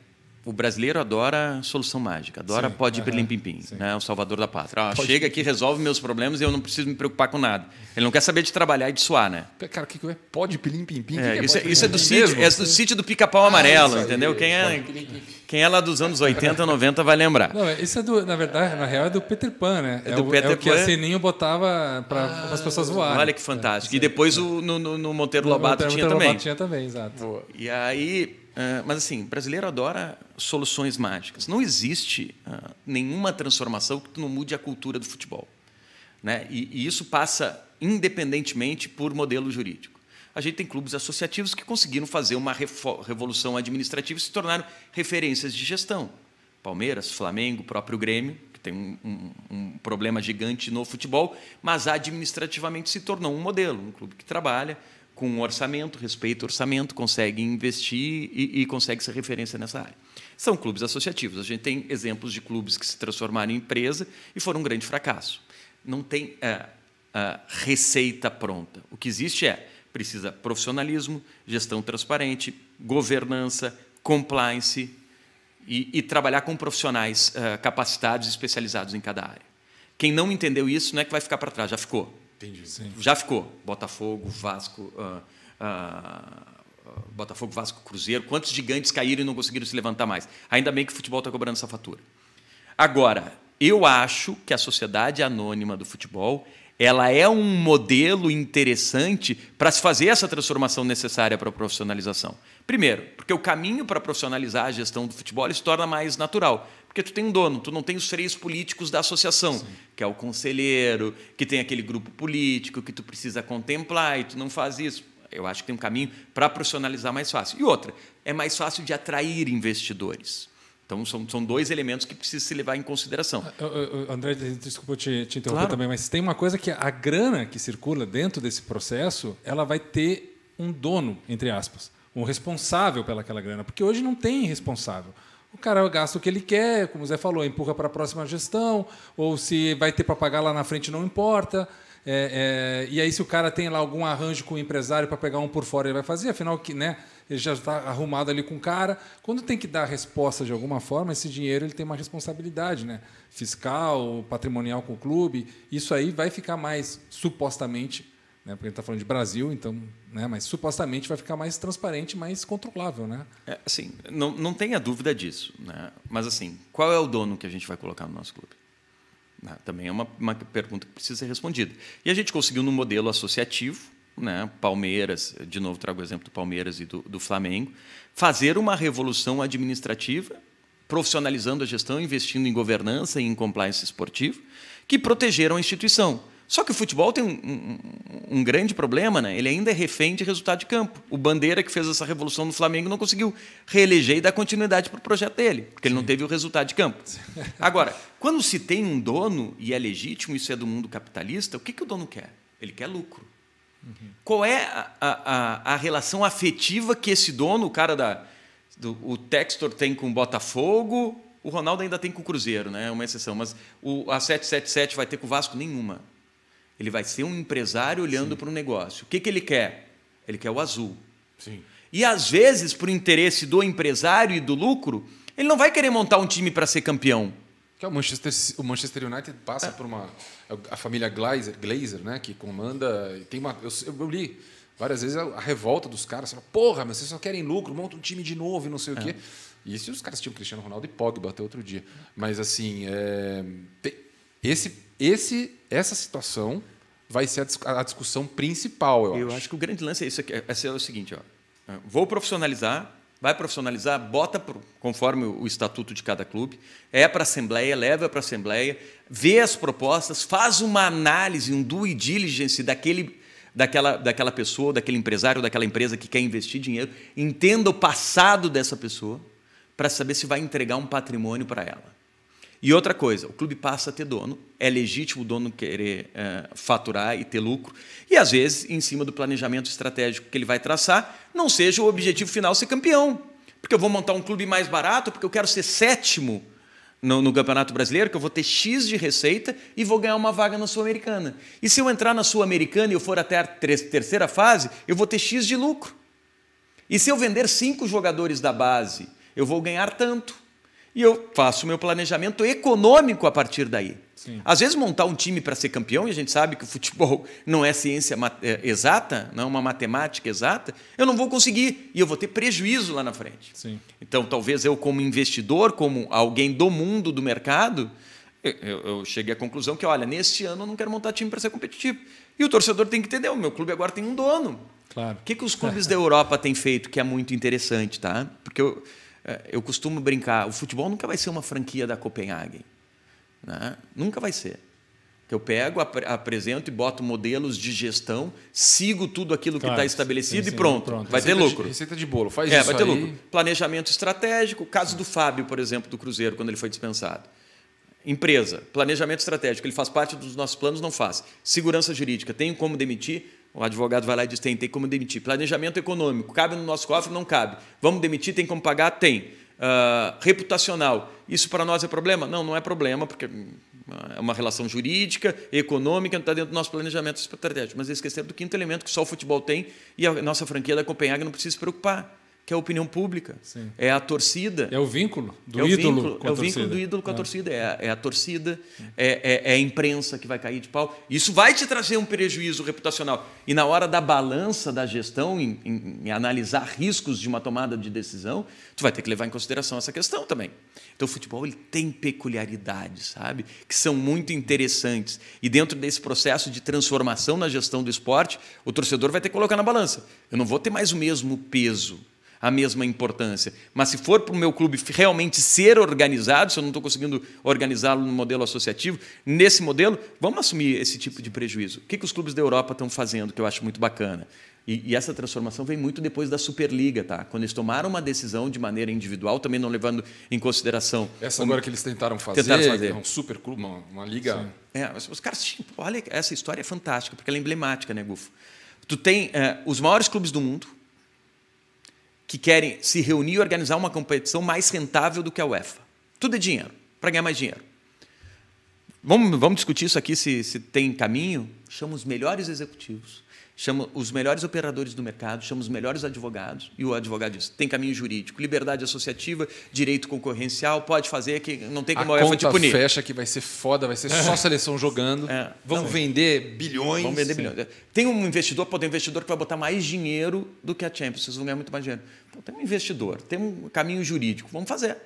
o brasileiro adora solução mágica, adora sim, pode ir uhum, pim pim, né? O salvador da pátria. Ah, chega aqui, resolve meus problemas e eu não preciso me preocupar com nada. Ele não quer saber de trabalhar e de suar, né? Cara, o que, é pode pilim pim pim? É, isso, é, isso é do sítio, é do sítio do pica-pau ah, amarelo, entendeu? Quem é, quem é lá dos anos 80, 90 vai lembrar. Não, isso é do, na verdade, na real é do Peter Pan, né? É, é do o, Peter é o que Pan. a Sininho botava para ah, as pessoas voarem. Olha que fantástico. e depois o, no, no, Monteiro Lobato no tinha Monteiro também. Lobato tinha também, exato. E aí Uh, mas assim, brasileiro adora soluções mágicas. Não existe uh, nenhuma transformação que não mude a cultura do futebol. Né? E, e, isso passa independentemente por modelo jurídico. A gente tem clubes associativos que conseguiram fazer uma revolução administrativa e se tornaram referências de gestão. Palmeiras, Flamengo, próprio Grêmio, que tem um, um, um problema gigante no futebol, mas administrativamente se tornou um modelo, um clube que trabalha com orçamento, respeita o orçamento, consegue investir e, e, consegue ser referência nessa área. São clubes associativos. A gente tem exemplos de clubes que se transformaram em empresa e foram um grande fracasso. Não tem é, é, receita pronta. O que existe é precisa profissionalismo, gestão transparente, governança, compliance e, e trabalhar com profissionais é, capacitados e especializados em cada área. Quem não entendeu isso não é que vai ficar para trás, já ficou Entendi. Sim. Já ficou. Botafogo, Vasco, uh, uh, Botafogo, Vasco, Cruzeiro. Quantos gigantes caíram e não conseguiram se levantar mais? Ainda bem que o futebol está cobrando essa fatura. Agora, eu acho que a sociedade anônima do futebol ela é um modelo interessante para se fazer essa transformação necessária para a profissionalização. Primeiro, porque o caminho para profissionalizar a gestão do futebol se torna mais natural. Porque tu tem um dono, tu não tem os freios políticos da associação, Sim. que é o conselheiro, que tem aquele grupo político que tu precisa contemplar e tu não faz isso. Eu acho que tem um caminho para profissionalizar mais fácil. E outra, é mais fácil de atrair investidores. Então, são, são dois elementos que precisam se levar em consideração. André, desculpa te, te interromper claro. também, mas tem uma coisa que a grana que circula dentro desse processo, ela vai ter um dono, entre aspas, um responsável pelaquela grana, porque hoje não tem responsável. O cara gasta o que ele quer, como o Zé falou, empurra para a próxima gestão, ou se vai ter para pagar lá na frente não importa. É, é, e aí, se o cara tem lá algum arranjo com o empresário para pegar um por fora, ele vai fazer, afinal, que, né, ele já está arrumado ali com o cara. Quando tem que dar resposta de alguma forma, esse dinheiro ele tem uma responsabilidade né, fiscal, patrimonial com o clube. Isso aí vai ficar mais, supostamente, né, porque a gente está falando de Brasil, então, né, mas supostamente vai ficar mais transparente, mais controlável. Né? É, assim, não, não tenha dúvida disso. Né? Mas, assim, qual é o dono que a gente vai colocar no nosso clube? Né? Também é uma, uma pergunta que precisa ser respondida. E a gente conseguiu, no modelo associativo, né, Palmeiras, de novo trago o exemplo do Palmeiras e do, do Flamengo, fazer uma revolução administrativa, profissionalizando a gestão, investindo em governança e em compliance esportivo, que protegeram a instituição. Só que o futebol tem um, um, um, grande problema, né? ele ainda é refém de resultado de campo. O Bandeira, que fez essa revolução no Flamengo, não conseguiu reeleger e dar continuidade para o projeto dele, porque ele não teve o resultado de campo. Agora, quando se tem um dono, e é legítimo, isso é do mundo capitalista, o que, que o dono quer? Ele quer lucro. Uhum. Qual é a, a, a, relação afetiva que esse dono, o cara da. Do, o Textor tem com o Botafogo, o Ronaldo ainda tem com o Cruzeiro, né? É uma exceção, mas o, a 777 vai ter com o Vasco nenhuma. Ele vai ser um empresário olhando para o negócio. O que, que ele quer? Ele quer o azul. Sim. E às vezes, por interesse do empresário e do lucro, ele não vai querer montar um time para ser campeão. Que é o Manchester, o Manchester United passa é. por uma a família Glazer, Glazer, né, que comanda, tem uma eu, eu li várias vezes a, a revolta dos caras, fala, porra, mas vocês só querem lucro, monta um time de novo e não sei é. o quê. E se os caras tinham Cristiano Ronaldo e Pogba até outro dia. Mas assim, é, tem, esse esse, essa situação vai ser a, discussão principal, eu, eu acho. acho que o grande lance é isso aqui, é, é o seguinte, ó, é, vou profissionalizar, vai profissionalizar, bota pro, conforme o estatuto de cada clube, é para a assembleia, leva para a assembleia, vê as propostas, faz uma análise, um due diligence daquele daquela, daquela pessoa, daquele empresário, daquela empresa que quer investir dinheiro, entenda o passado dessa pessoa para saber se vai entregar um patrimônio para ela. E outra coisa, o clube passa a ter dono, é legítimo o dono querer é, faturar e ter lucro, e às vezes, em cima do planejamento estratégico que ele vai traçar, não seja o objetivo final ser campeão. Porque eu vou montar um clube mais barato, porque eu quero ser sétimo no, no Campeonato Brasileiro, que eu vou ter X de receita e vou ganhar uma vaga na Sul-Americana. E se eu entrar na Sul-Americana e eu for até a terceira fase, eu vou ter X de lucro. E se eu vender cinco jogadores da base, eu vou ganhar tanto e eu faço o meu planejamento econômico a partir daí. Sim. Às vezes montar um time para ser campeão, e a gente sabe que o futebol não é ciência é, exata, não é uma matemática exata, eu não vou conseguir e eu vou ter prejuízo lá na frente. Sim. Então, talvez eu, como investidor, como alguém do mundo do mercado, eu, eu cheguei à conclusão que, olha, neste ano eu não quero montar time para ser competitivo. E o torcedor tem que entender, o meu clube agora tem um dono. Claro. O que, que os clubes da Europa têm feito que é muito interessante, tá? Porque eu, eu costumo brincar, o futebol nunca vai ser uma franquia da Copenhagen. Né? Nunca vai ser. Que eu pego, ap apresento e boto modelos de gestão, sigo tudo aquilo claro, que está estabelecido sim, sim, e pronto, pronto. Vai receita ter lucro. De, receita de bolo, faz é, isso vai ter aí. lucro. Planejamento estratégico, caso do Fábio, por exemplo, do Cruzeiro, quando ele foi dispensado. Empresa, planejamento estratégico, ele faz parte dos nossos planos, não faz. Segurança jurídica, tem como demitir, o advogado vai lá e diz: tem, tem como demitir. Planejamento econômico, cabe no nosso cofre? Não cabe. Vamos demitir, tem como pagar? Tem. Uh, reputacional, isso para nós é problema? Não, não é problema, porque é uma relação jurídica, econômica, não está dentro do nosso planejamento estratégico. Mas esqueceram do quinto elemento que só o futebol tem e a nossa franquia da Copenhague não precisa se preocupar que é a opinião pública, Sim. é a torcida. É o vínculo do é o ídolo vínculo, com a É o vínculo do ídolo com a é. torcida, é a, é a torcida, é, é, é, a imprensa que vai cair de pau. Isso vai te trazer um prejuízo reputacional. E na hora da balança da gestão, em, em, em analisar riscos de uma tomada de decisão, tu vai ter que levar em consideração essa questão também. Então o futebol ele tem peculiaridades, sabe? Que são muito interessantes. E dentro desse processo de transformação na gestão do esporte, o torcedor vai ter que colocar na balança. Eu não vou ter mais o mesmo peso a mesma importância. Mas se for para o meu clube realmente ser organizado, se eu não estou conseguindo organizá-lo no modelo associativo, nesse modelo, vamos assumir esse tipo de prejuízo. O que, que os clubes da Europa estão fazendo, que eu acho muito bacana? E, e, essa transformação vem muito depois da Superliga, tá? Quando eles tomaram uma decisão de maneira individual, também não levando em consideração. Essa como... agora que eles tentaram fazer, tentaram fazer. é um super clube, uma, uma liga. É, os caras, olha, essa história é fantástica, porque ela é emblemática, né, Gufo? Tu tem é, os maiores clubes do mundo que querem se reunir e organizar uma competição mais rentável do que a UEFA. Tudo é dinheiro, para ganhar mais dinheiro. Vamos, vamos discutir isso aqui se, se tem caminho? Chama os melhores executivos chama os melhores operadores do mercado, chama os melhores advogados, e o advogado diz: tem caminho jurídico, liberdade associativa, direito concorrencial, pode fazer que não tem como a, a UEFA te punir. fecha que vai ser foda, vai ser só seleção jogando. É. Vamos vender bilhões. Vamos vender bilhões. Tem um investidor, pô, tem um investidor que vai botar mais dinheiro do que a Champions, vocês vão ganhar muito mais dinheiro. Pô, tem um investidor, tem um caminho jurídico, vamos fazer.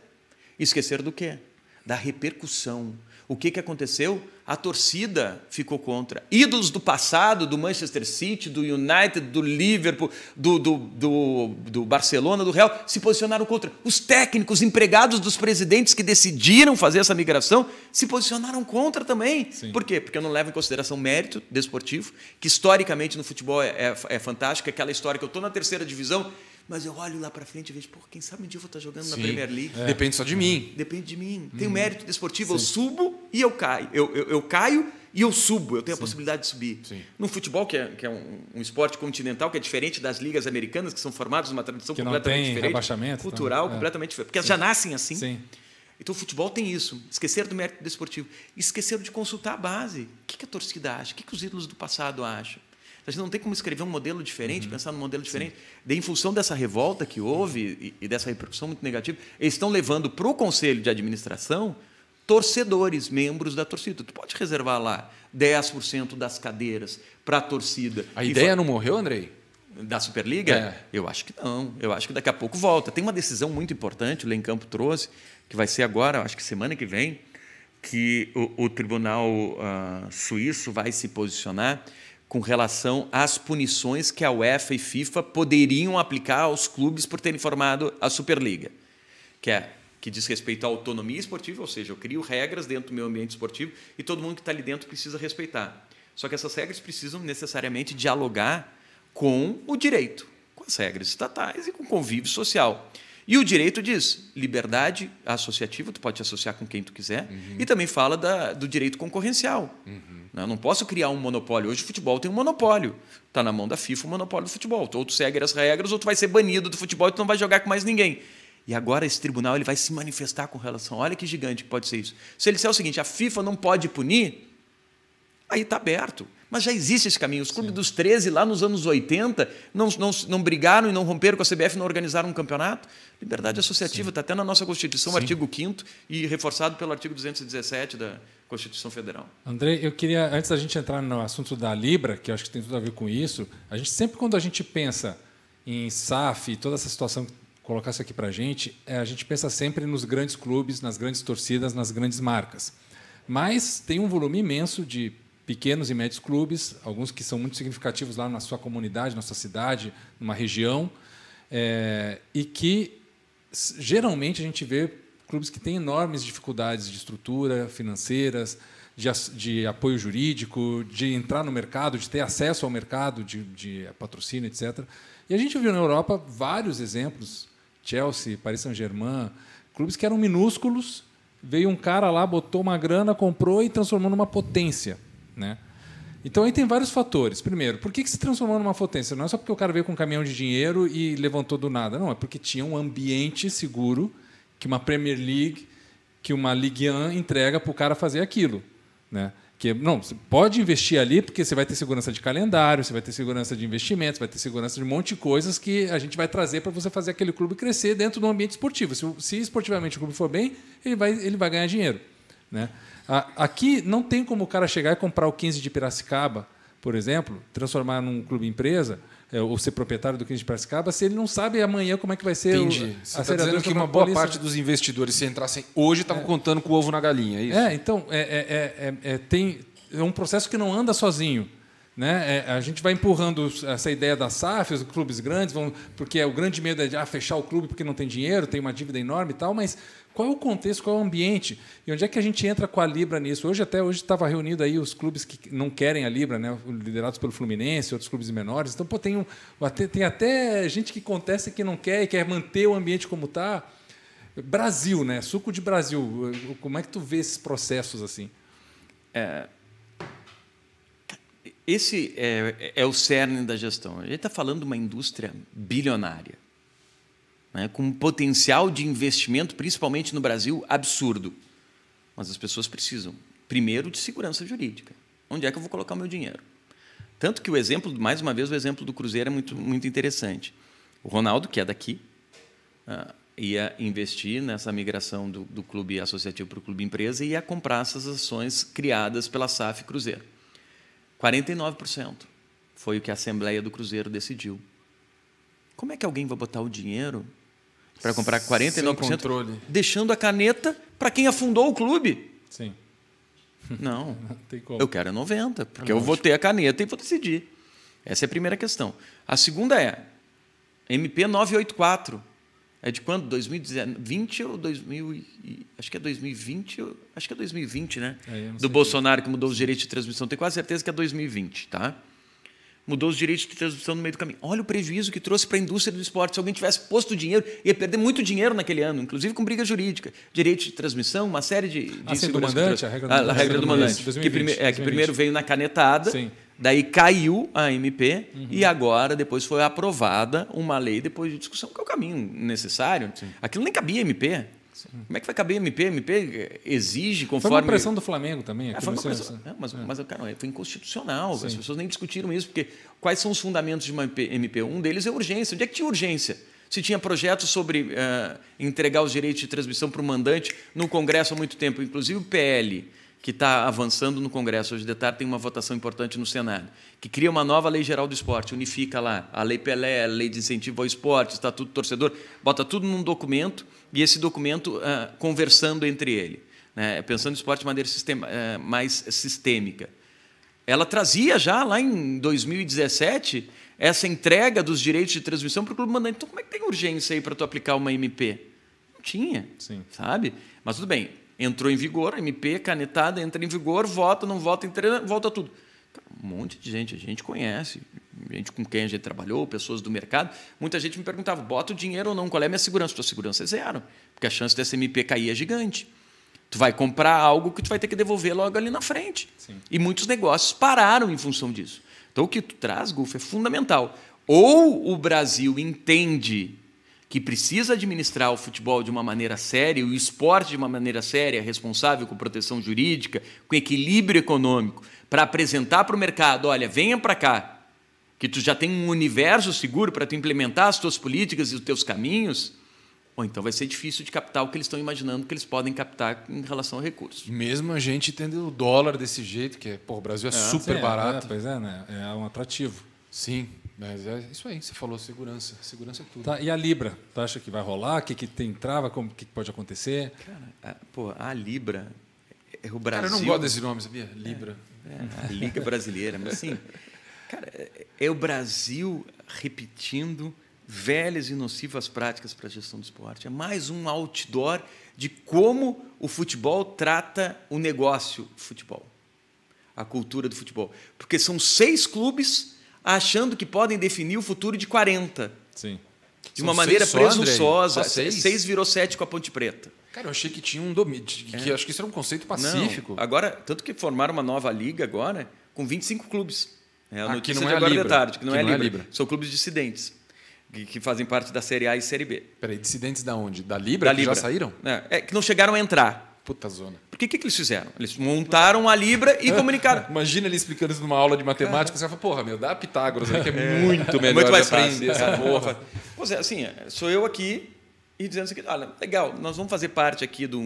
Esquecer do quê? Da repercussão o que, que aconteceu? A torcida ficou contra. Ídolos do passado, do Manchester City, do United, do Liverpool, do, do, do, do Barcelona, do Real, se posicionaram contra. Os técnicos, empregados dos presidentes que decidiram fazer essa migração, se posicionaram contra também. Sim. Por quê? Porque eu não levo em consideração mérito desportivo, que historicamente no futebol é, é, é fantástico, aquela história que eu estou na terceira divisão mas eu olho lá para frente e vejo, pô, quem sabe um dia eu vou estar tá jogando Sim. na Premier League. É. Depende só de mim. Depende de mim. Tem um mérito desportivo, Sim. eu subo e eu caio. Eu, eu, eu caio e eu subo, eu tenho Sim. a possibilidade de subir. Sim. No futebol, que é, que é um, um, esporte continental, que é diferente das ligas americanas, que são formadas numa tradição que completamente diferente. Rebaixamento, cultural, então, completamente diferente. Porque Sim. já nascem assim. Sim. Então o futebol tem isso. Esquecer do mérito desportivo. Esqueceram de consultar a base. O que, que a torcida acha? O que, que os ídolos do passado acham? A gente não tem como escrever um modelo diferente, uhum. pensar num modelo diferente. De em função dessa revolta que houve e, e dessa repercussão muito negativa, eles estão levando para o conselho de administração torcedores, membros da torcida. Tu pode reservar lá 10% das cadeiras para a torcida. A ideia não morreu, Andrei? Da Superliga? É. Eu acho que não. Eu acho que daqui a pouco volta. Tem uma decisão muito importante, o Lencampo trouxe, que vai ser agora, acho que semana que vem, que o, o Tribunal uh, Suíço vai se posicionar com relação às punições que a UEFA e FIFA poderiam aplicar aos clubes por terem formado a Superliga, que é que diz respeito à autonomia esportiva, ou seja, eu crio regras dentro do meu ambiente esportivo e todo mundo que está ali dentro precisa respeitar. Só que essas regras precisam necessariamente dialogar com o direito, com as regras estatais e com o convívio social. E o direito diz liberdade associativa, tu pode te associar com quem tu quiser, uhum. e também fala da, do direito concorrencial. Uhum. Eu não posso criar um monopólio. Hoje o futebol tem um monopólio. Está na mão da FIFA o monopólio do futebol. Ou tu segue as regras, ou tu vai ser banido do futebol e tu não vai jogar com mais ninguém. E agora esse tribunal ele vai se manifestar com relação. Olha que gigante que pode ser isso. Se ele disser o seguinte, a FIFA não pode punir, aí está aberto. Mas já existe esse caminho. Os clubes Sim. dos 13, lá nos anos 80, não, não, não brigaram e não romperam com a CBF, não organizaram um campeonato. Liberdade associativa está até na nossa Constituição, Sim. artigo 5 e reforçado pelo artigo 217 da Constituição Federal. André, eu queria, antes da gente entrar no assunto da Libra, que acho que tem tudo a ver com isso, a gente sempre, quando a gente pensa em SAF, toda essa situação colocasse aqui para a gente, é, a gente pensa sempre nos grandes clubes, nas grandes torcidas, nas grandes marcas. Mas tem um volume imenso de pequenos e médios clubes, alguns que são muito significativos lá na sua comunidade, na sua cidade, numa região, é, e que geralmente a gente vê clubes que têm enormes dificuldades de estrutura financeiras, de, de, apoio jurídico, de entrar no mercado, de ter acesso ao mercado, de, de patrocínio, etc. E a gente viu na Europa vários exemplos, Chelsea, Paris Saint-Germain, clubes que eram minúsculos, veio um cara lá, botou uma grana, comprou e transformou numa potência. Né? Então aí tem vários fatores. Primeiro, por que, que se transformou numa potência? Não é só porque o cara veio com um caminhão de dinheiro e levantou do nada. Não, é porque tinha um ambiente seguro que uma Premier League, que uma Ligue 1 entrega para o cara fazer aquilo. Né? Que, não, você pode investir ali porque você vai ter segurança de calendário, você vai ter segurança de investimentos, vai ter segurança de um monte de coisas que a gente vai trazer para você fazer aquele clube crescer dentro do ambiente esportivo. Se, se esportivamente o clube for bem, ele vai, ele vai ganhar dinheiro. Né? Aqui não tem como o cara chegar e comprar o 15 de Piracicaba, por exemplo, transformar num clube empresa, é, ou ser proprietário do 15 de Piracicaba, se ele não sabe amanhã como é que vai ser Entendi. O, Você está dizendo que uma boa polícia. parte dos investidores, se entrassem hoje, estavam é. contando com o ovo na galinha, é isso? É, então, é, é, é, é tem, é um processo que não anda sozinho. Né? É, a gente vai empurrando essa ideia da SAF, os clubes grandes, vão, porque é o grande medo é de ah, fechar o clube porque não tem dinheiro, tem uma dívida enorme e tal, mas qual é o contexto, qual é o ambiente e onde é que a gente entra com a Libra nisso. Hoje até hoje estava reunido aí os clubes que não querem a Libra, né, liderados pelo Fluminense, outros clubes menores. Então, pô, tem, um, tem até gente que contesta que não quer e quer manter o ambiente como está. Brasil, né? Suco de Brasil. Como é que tu vê esses processos assim? É, esse é, é, o cerne da gestão. A gente está falando de uma indústria bilionária, né, com um potencial de investimento, principalmente no Brasil, absurdo. Mas as pessoas precisam, primeiro, de segurança jurídica. Onde é que eu vou colocar o meu dinheiro? Tanto que o exemplo, mais uma vez, o exemplo do Cruzeiro é muito, muito interessante. O Ronaldo, que é daqui, uh, ia investir nessa migração do, do clube associativo para o clube empresa e ia comprar essas ações criadas pela SAF Cruzeiro. 49% foi o que a Assembleia do Cruzeiro decidiu. Como é que alguém vai botar o dinheiro para comprar 49%, deixando a caneta para quem afundou o clube? Sim. Não. Eu quero é 90, porque é eu vou ter a caneta e vou decidir. Essa é a primeira questão. A segunda é MP 984. É de quando? 2020 ou 2000? Acho que é 2020. Acho que é 2020, né? É, Do Bolsonaro que mudou os direitos de transmissão. Tenho quase certeza que é 2020, tá? Mudou os direitos de transmissão no meio do caminho. Olha o prejuízo que trouxe para a indústria do esporte. Se alguém tivesse posto dinheiro, ia perder muito dinheiro naquele ano, inclusive com briga jurídica. Direito de transmissão, uma série de. de assim, do mandante, a regra do, a, a regra do mandante. 2020, que, prime, é, que primeiro veio na canetada. Sim Daí caiu a MP uhum. e agora, depois foi aprovada uma lei depois de discussão, que é o caminho necessário. Sim. Aquilo nem cabia MP. Como é que vai caber MP? MP exige conforme. Foi uma pressão do Flamengo também. É, foi uma pressão, é, mas, é. mas cara, foi inconstitucional. Sim. As pessoas nem discutiram isso, porque quais são os fundamentos de uma MP? Um deles é urgência. Onde é que tinha urgência? Se tinha projetos sobre uh, entregar os direitos de transmissão para o mandante no Congresso há muito tempo, inclusive o PL que está avançando no Congresso. Hoje de tarde tem uma votação importante no Senado, que cria uma nova lei geral do esporte, unifica lá a Lei Pelé, a Lei de Incentivo ao Esporte, Estatuto do Torcedor, bota tudo num documento e esse documento uh, conversando entre ele, né, pensando no esporte de maneira sistema, uh, mais sistêmica. Ela trazia já lá em 2017 essa entrega dos direitos de transmissão para o clube mandante. Então, como é que tem urgência aí para tu aplicar uma MP? Não tinha, Sim. sabe? Mas tudo bem, entrou em vigor, MP, canetada, entra em vigor, vota, não vota, entra, volta tudo. Um monte de gente, a gente conhece, gente com quem a gente trabalhou, pessoas do mercado. Muita gente me perguntava: bota o dinheiro ou não? Qual é a minha segurança? Tua segurança é zero, porque a chance dessa MP cair é gigante. Tu vai comprar algo que tu vai ter que devolver logo ali na frente. Sim. E muitos negócios pararam em função disso. Então, o que tu traz, Gulf, é fundamental. Ou o Brasil entende que precisa administrar o futebol de uma maneira séria, o esporte de uma maneira séria, responsável com proteção jurídica, com equilíbrio econômico, para apresentar para o mercado, olha, venha para cá, que tu já tem um universo seguro para tu implementar as tuas políticas e os teus caminhos, ou então vai ser difícil de captar o que eles estão imaginando que eles podem captar em relação a recursos. Mesmo a gente tendo o dólar desse jeito, que é, pô, o Brasil é, é super é, barato. É, pois é, né? É um atrativo. Sim, mas é isso aí, você falou segurança. Segurança é tudo. Tá, e a Libra? Tu acha que vai rolar? O que, que tem trava? O que, que pode acontecer? Cara, a, pô, a Libra é o Brasil. Cara, eu não gosto desse nome, sabia? Libra. É, é, a Liga Brasileira. Mas assim, cara, é o Brasil repetindo velhas e nocivas práticas para a gestão do esporte. É mais um outdoor de como o futebol trata o negócio futebol, a cultura do futebol. Porque são seis clubes achando que podem definir o futuro de 40. Sim. De uma São maneira presunçosa. Seis? seis? virou sete com a Ponte Preta. Cara, eu achei que tinha um domínio. Que é. Acho que isso era um conceito pacífico. Não. Agora, tanto que formaram uma nova liga agora com 25 clubes. É a notícia não é agora Libra. de tarde, que não, que é, não Libra. é Libra. São clubes dissidentes. Que, que, fazem parte da Série A e Série B. Peraí, dissidentes da onde? Da Libra? Da que Libra. já saíram? É, é, que não chegaram a entrar. Puta zona. Por que, que, que eles fizeram? Eles montaram a Libra e comunicaram. Imagina ele explicando isso numa aula de matemática, você fala, porra, meu, dá Pitágoras aí, que é, é muito melhor muito mais aprender essa porra. Pois é, assim, sou eu aqui e dizendo assim, olha, legal, nós vamos fazer parte aqui do,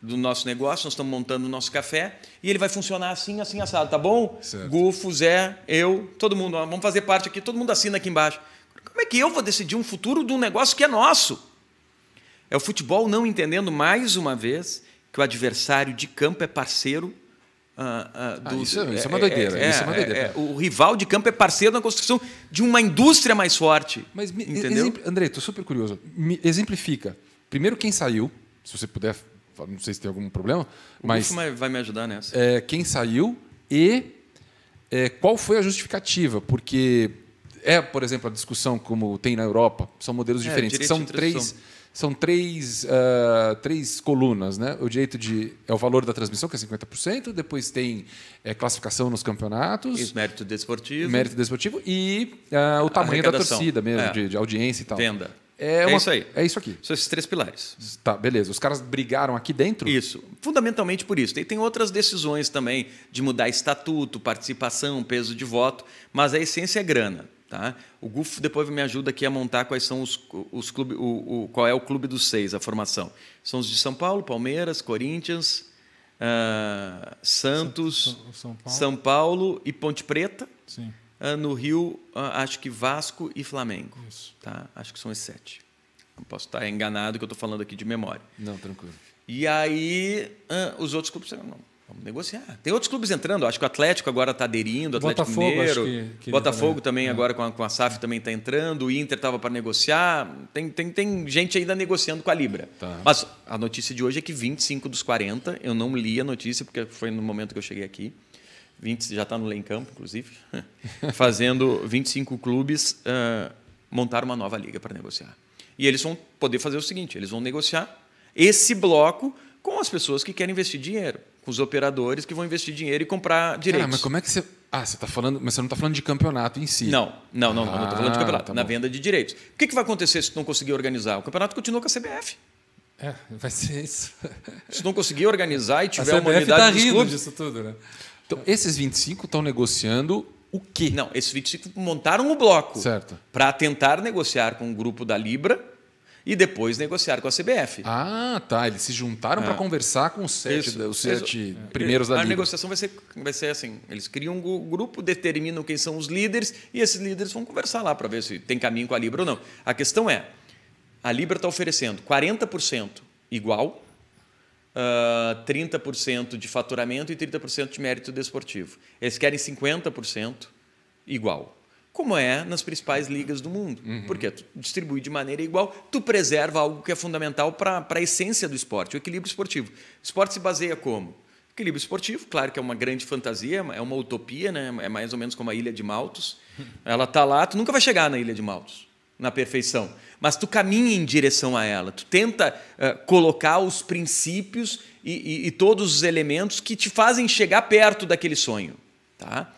do nosso negócio, nós estamos montando o nosso café e ele vai funcionar assim, assim, assado, tá bom? Certo. Gufo, Zé, eu, todo mundo, vamos fazer parte aqui, todo mundo assina aqui embaixo. Como é que eu vou decidir um futuro de um negócio que é nosso? É o futebol não entendendo mais uma vez que o adversário de campo é parceiro uh, do. Ah, isso, é, isso, é, uma doideira. É, isso é uma doideira. É, o rival de campo é parceiro na construção de uma indústria mais forte. Mas, entendeu? André, estou super curioso. Me exemplifica. Primeiro, quem saiu. se você puder, não sei se tem algum problema, mas O Gufo vai me ajudar nessa. é, quem saiu e é, qual foi a justificativa? Porque é, por exemplo, a discussão como tem na Europa, são modelos É, diferentes. São três, são três, ah, três colunas, né? O direito de é o valor da transmissão que é 50%, depois tem é, classificação nos campeonatos, Isso, mérito desportivo. mérito desportivo e ah, o tamanho da torcida mesmo, É. de, de audiência e tal. Venda. É, É uma- isso aí. É isso aqui. São esses três pilares. Tá, beleza. Os caras brigaram aqui dentro? Isso. Fundamentalmente por isso. E tem outras decisões também de mudar estatuto, participação, peso de voto, mas a essência é grana. Tá? O GUF depois me ajuda aqui a montar quais são os, os clubes, o, o- qual é o clube dos seis, a formação. São os de São Paulo, Palmeiras, Corinthians, ah, Santos, São- São Paulo. São Paulo e Ponte Preta. Sim. Ah, no Rio, ah, acho que Vasco e Flamengo. Isso. Tá? Acho que são esses sete. Não posso estar enganado que eu estou falando aqui de memória. Não, tranquilo. E aí os outros clubes não, vamos negociar. Tem outros clubes entrando, acho que o Atlético agora está aderindo, o Atlético Botafogo, Mineiro, que queria Botafogo também, também. É. agora com a, com a SAF também está entrando, o Inter estava para negociar, tem, tem, tem gente ainda negociando com a Libra. Tá. Mas a notícia de hoje é que 25 dos 40, eu não li a notícia porque foi no momento que eu cheguei aqui, 20 já está no Lei em Campo, inclusive, fazendo 25 clubes ah, montar uma nova liga para negociar. E eles vão poder fazer o seguinte: eles vão negociar esse bloco com as pessoas que querem investir dinheiro, com os operadores que vão investir dinheiro e comprar direitos. Cara, mas como é que você. Ah, você tá falando. Mas você não está falando de campeonato em si. Não, não, não, não, não estou falando de Ah, campeonato, tá na venda de direitos. O que, que vai acontecer se não conseguir organizar? O campeonato continua com a CBF. É, vai ser isso. Se não conseguir organizar e A tiver uma CBF unidade tá dos rindo clubes, disso tudo, né? Então, esses 25 estão negociando o quê? Não, esses 25 montaram um bloco Certo. para tentar negociar com o grupo da Libra e depois negociar com a CBF. Ah, tá. Eles se juntaram para conversar com os sete, Isso. os sete Isso. primeiros da A liga. negociação vai ser, vai ser assim: eles criam um grupo, determinam quem são os líderes e esses líderes vão conversar lá para ver se tem caminho com a Libra ou não. A questão é: a Libra está oferecendo 40% igual, ah, 30% de faturamento e 30% de mérito desportivo. Eles querem 50% igual. Como é nas principais ligas do mundo. Porque tu distribui de maneira igual, tu preserva algo que é fundamental para a essência do esporte, o equilíbrio esportivo. O esporte se baseia como? Equilíbrio esportivo, claro que é uma grande fantasia, é uma utopia, né? é mais ou menos como a Ilha de Maltos. Ela está lá, tu nunca vai chegar na Ilha de Maltos, na perfeição. Mas tu caminha em direção a ela, tu tenta eh, colocar os princípios e, e- e todos os elementos que te fazem chegar perto daquele sonho. Tá?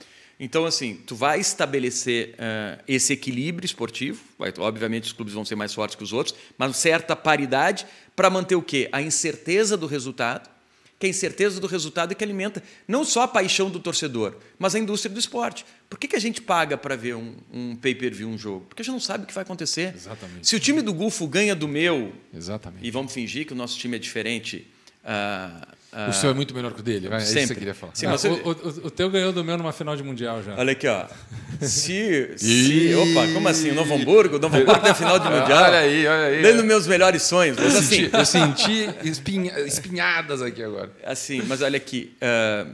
Então, assim, tu vai estabelecer eh, esse equilíbrio esportivo, vai- obviamente os clubes vão ser mais fortes que os outros, mas certa paridade para manter o quê? A incerteza do resultado, que a incerteza do resultado é que alimenta não só a paixão do torcedor, mas a indústria do esporte. Por que, que a gente paga para ver um, um pay-per-view, um jogo? Porque a gente não sabe o que vai acontecer. Exatamente. Se o time do Gufo ganha do meu, Exatamente. e vamos fingir que o nosso time é diferente... ah, O seu é muito melhor que o dele, vai. É isso que sempre. você queria falar. Sim, mas o, o- o teu ganhou do meu numa final de mundial já. Olha aqui, ó. Se. se opa, como assim? O Novo Hamburgo? O Novo Hamburgo tem final de Mundial? Olha aí, olha aí. Nos meus melhores sonhos. Mas Eu assim, senti, eu senti espinha- espinhadas aqui agora. assim mas olha aqui. ah,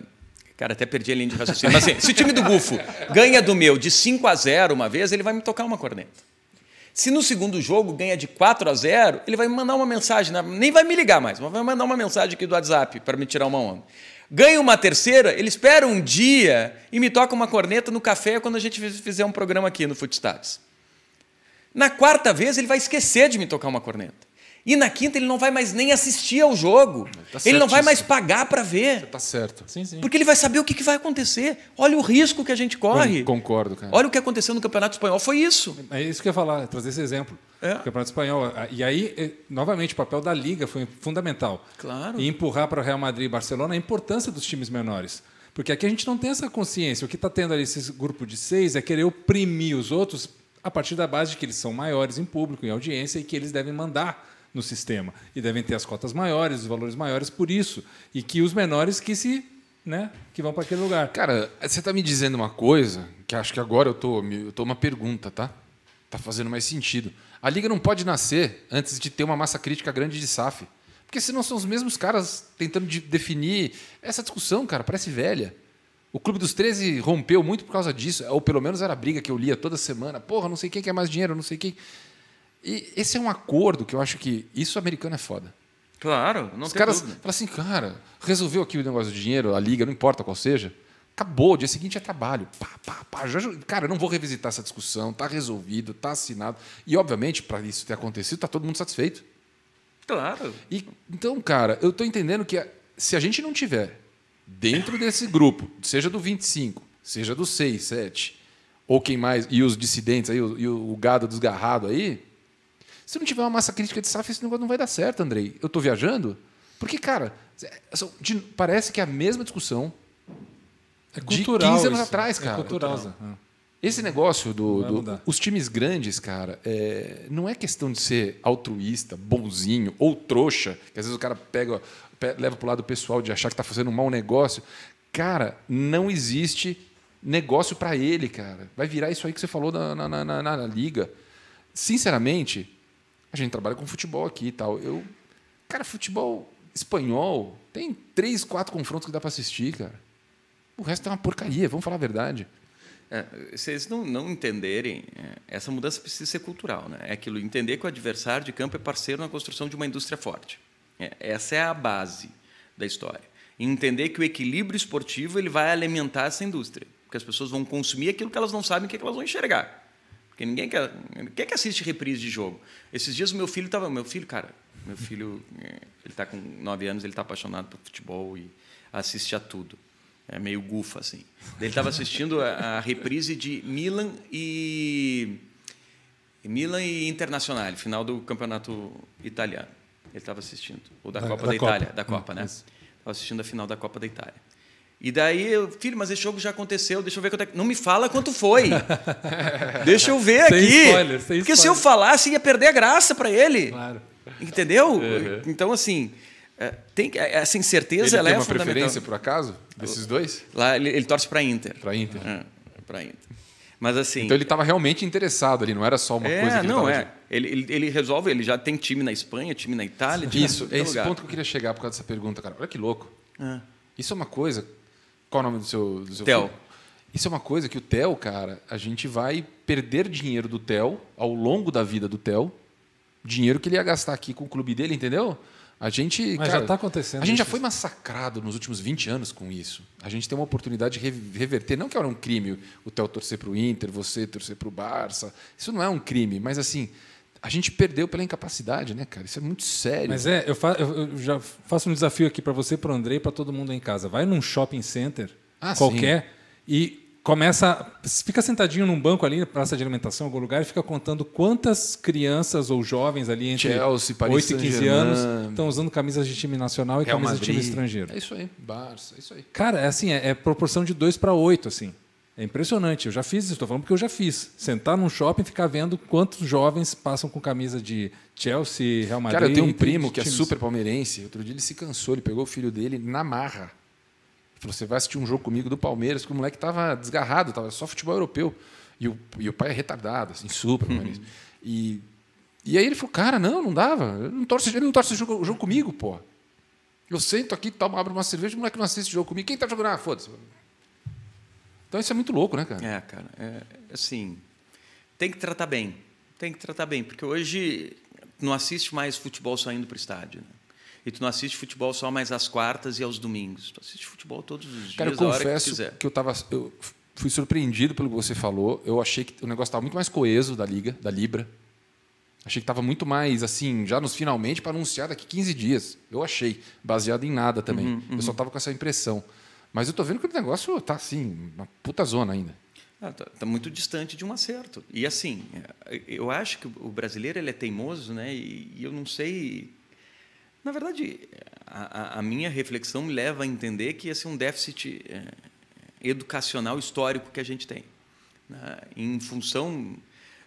cara, até perdi a linha de raciocínio. Mas assim, se o time do Gufo ganha do meu de 5 a 0 uma vez, ele vai me tocar uma corneta. Se no segundo jogo ganha de 4 a 0, ele vai me mandar uma mensagem, né? nem vai me ligar mais, mas vai mandar uma mensagem aqui do WhatsApp para me tirar uma onda. Ganha uma terceira, ele espera um dia e me toca uma corneta no café quando a gente fizer um programa aqui no Footstats. Na quarta vez, ele vai esquecer de me tocar uma corneta. E na quinta, ele não vai mais nem assistir ao jogo. Tá ele não vai mais pagar para ver. Tá certo. Sim, sim. Porque ele vai saber o que que vai acontecer. Olha o risco que a gente corre. Con- Concordo, cara. Olha o que aconteceu no Campeonato Espanhol. Foi isso. É isso que eu ia falar, trazer esse exemplo. É. O Campeonato Espanhol. E aí, eh, novamente, o papel da Liga foi fundamental. Claro. E empurrar para o Real Madrid e Barcelona a importância dos times menores. Porque aqui a gente não tem essa consciência. O que está tendo ali esse grupo de seis é querer oprimir os outros a partir da base de que eles são maiores em público, em audiência, e que eles devem mandar no sistema. E devem ter as cotas maiores, os valores maiores por isso. E que os menores que se. Né, que vão para aquele lugar. Cara, você tá me dizendo uma coisa que acho que agora eu tô, eu tô uma pergunta, tá? Tá fazendo mais sentido. A liga não pode nascer antes de ter uma massa crítica grande de SAF. Porque senão são os mesmos caras tentando de- definir essa discussão, cara, parece velha. O Clube dos 13 rompeu muito por causa disso, ou pelo menos era a briga que eu lia toda semana. Porra, não sei quem quer mais dinheiro, não sei quem. E esse é um acordo que eu acho que isso americano é foda. Claro, não Os tem caras dúvida. falam assim, cara, resolveu aqui o negócio de dinheiro, a liga, não importa qual seja. Acabou, dia seguinte é trabalho. Pá, pá, pá. Já- cara, eu não vou revisitar essa discussão, tá resolvido, tá assinado. E, obviamente, para isso ter acontecido, tá todo mundo satisfeito. Claro. E, então, cara, eu tô entendendo que se a gente não tiver dentro desse grupo, seja do 25, seja do 6, 7, ou quem mais, e os dissidentes aí, o, e o, o gado desgarrado aí, se não tiver uma massa crítica de SAF, esse negócio não vai dar certo, Andrei. Eu tô viajando? Porque, cara, é- de- parece que é a mesma discussão É de cultural 15 anos isso. atrás, cara. É cultural. Zé. Ah. Esse negócio do, do- os times grandes, cara, é, não é questão de ser altruísta, bonzinho ou trouxa, que às vezes o cara pega, pe- leva pro lado pessoal de achar que está fazendo um mau negócio. Cara, não existe negócio para ele, cara. Vai virar isso aí que você falou na, na- na- na liga. Sinceramente, a gente trabalha com futebol aqui e tal. Eu, cara, futebol espanhol tem três, quatro confrontos que dá para assistir, cara. O resto é uma porcaria, vamos falar a verdade. É, se eles não, não entenderem, é, essa mudança precisa ser cultural. Né? É aquilo, entender que o adversário de campo é parceiro na construção de uma indústria forte. É, essa é a base da história. E entender que o equilíbrio esportivo ele vai alimentar essa indústria. Porque as pessoas vão consumir aquilo que elas não sabem que, é que elas vão enxergar. Porque ninguém quer, quem é que assiste reprise de jogo. Esses dias o meu filho estava... Meu filho, cara, meu filho, é, ele está com nove anos, ele está apaixonado por futebol e assiste a tudo. É meio gufa, assim. Ele estava assistindo a, a reprise de Milan e Milan e Internacional, final do campeonato italiano. Ele estava assistindo. Ou da, Da- Copa da da, Copa. Itália. Da Copa, Hum, né? Estava assistindo a final da Copa da Itália. E daí, eu, filho, mas esse jogo já aconteceu, deixa eu ver quanto é que... Não me fala quanto foi. deixa eu ver Sem aqui. spoiler, sem Porque se eu spoiler. falasse, ia perder a graça para ele. Claro. Entendeu? Então, assim, é, tem, que- essa incerteza Ele ela tem é uma fundamental. preferência, por acaso, desses dois? Lá ele, ele torce para Inter. Para Inter. É, para Inter. Mas assim. Então ele estava realmente interessado ali, não era só uma é, coisa que ele não tava é. Ele, ele, ele resolve, ele já tem time na Espanha, time na Itália. Isso, é esse lugar. ponto que eu queria chegar por causa dessa pergunta, cara. Olha que louco. É. Isso é uma coisa. Qual é o nome do seu, do seu Theo. filho? Isso é uma coisa que o Theo, cara, a gente vai perder dinheiro do Theo ao longo da vida do Theo. Dinheiro que ele ia gastar aqui com o clube dele, entendeu? A gente. Mas cara, já tá acontecendo A gente já foi massacrado nos últimos 20 anos com isso. A gente tem uma oportunidade de re- reverter. Não que era um crime o Theo torcer para o Inter, você torcer para o Barça. Isso não é um crime, mas assim. A gente perdeu pela incapacidade, né, cara? Isso é muito sério. Mas é, eu, fa- eu- já faço um desafio aqui para você, para o Andrei, para todo mundo em casa. Vai num shopping center Ah, qualquer e começa, fica sentadinho num banco ali, na praça de alimentação, algum lugar, e fica contando quantas crianças ou jovens ali entre Chelsea, Paris 8 e 15 Saint-Germain. anos estão usando camisas de time nacional e Real camisas de time Madrid. estrangeiro. É isso aí, Barça, é isso aí. Cara, é assim, é, é proporção de 2 para 8, assim. É impressionante. Eu já fiz isso, estou falando porque eu já fiz. Sentar num shopping e ficar vendo quantos jovens passam com camisa de Chelsea, Real Madrid. Cara, eu tenho um primo que é super palmeirense. Outro dia ele se cansou, ele pegou o filho dele na marra. Ele falou: Você vai assistir um jogo comigo do Palmeiras, porque o moleque tava desgarrado, tava só futebol europeu. E o, e o pai é retardado, assim, super palmeirense. E, e aí ele falou: Cara, não, não dava. Ele não torce, ele não torce jogo, jogo comigo, pô. Eu sento aqui, tomo, abro uma cerveja, o moleque não assiste jogo comigo. Quem tá jogando? Ah, foda-se. Então isso é muito louco, né, cara? É, cara, é, assim, tem que tratar bem, tem que tratar bem, porque hoje não assiste mais futebol só indo para o estádio, né? E tu não assiste futebol só mais às quartas e aos domingos. Tu assiste futebol todos os dias, Cara, eu que tu confesso quiser. que, eu tava. Eu fui surpreendido pelo que você falou. Eu achei que o negócio estava muito mais coeso da Liga, da Libra. Achei que estava muito mais, assim, já nos finalmente para anunciar daqui 15 dias. Eu achei, baseado em nada também. Uhum, Eu só estava com essa impressão. Mas eu tô vendo que o negócio tá assim, uma puta zona ainda. Ah, tá, tá muito distante de um acerto. E assim, é, eu acho que o brasileiro ele é teimoso, né? E, e eu não sei. Na verdade, a, a- minha reflexão me leva a entender que esse é um déficit é, educacional histórico que a gente tem, né? em função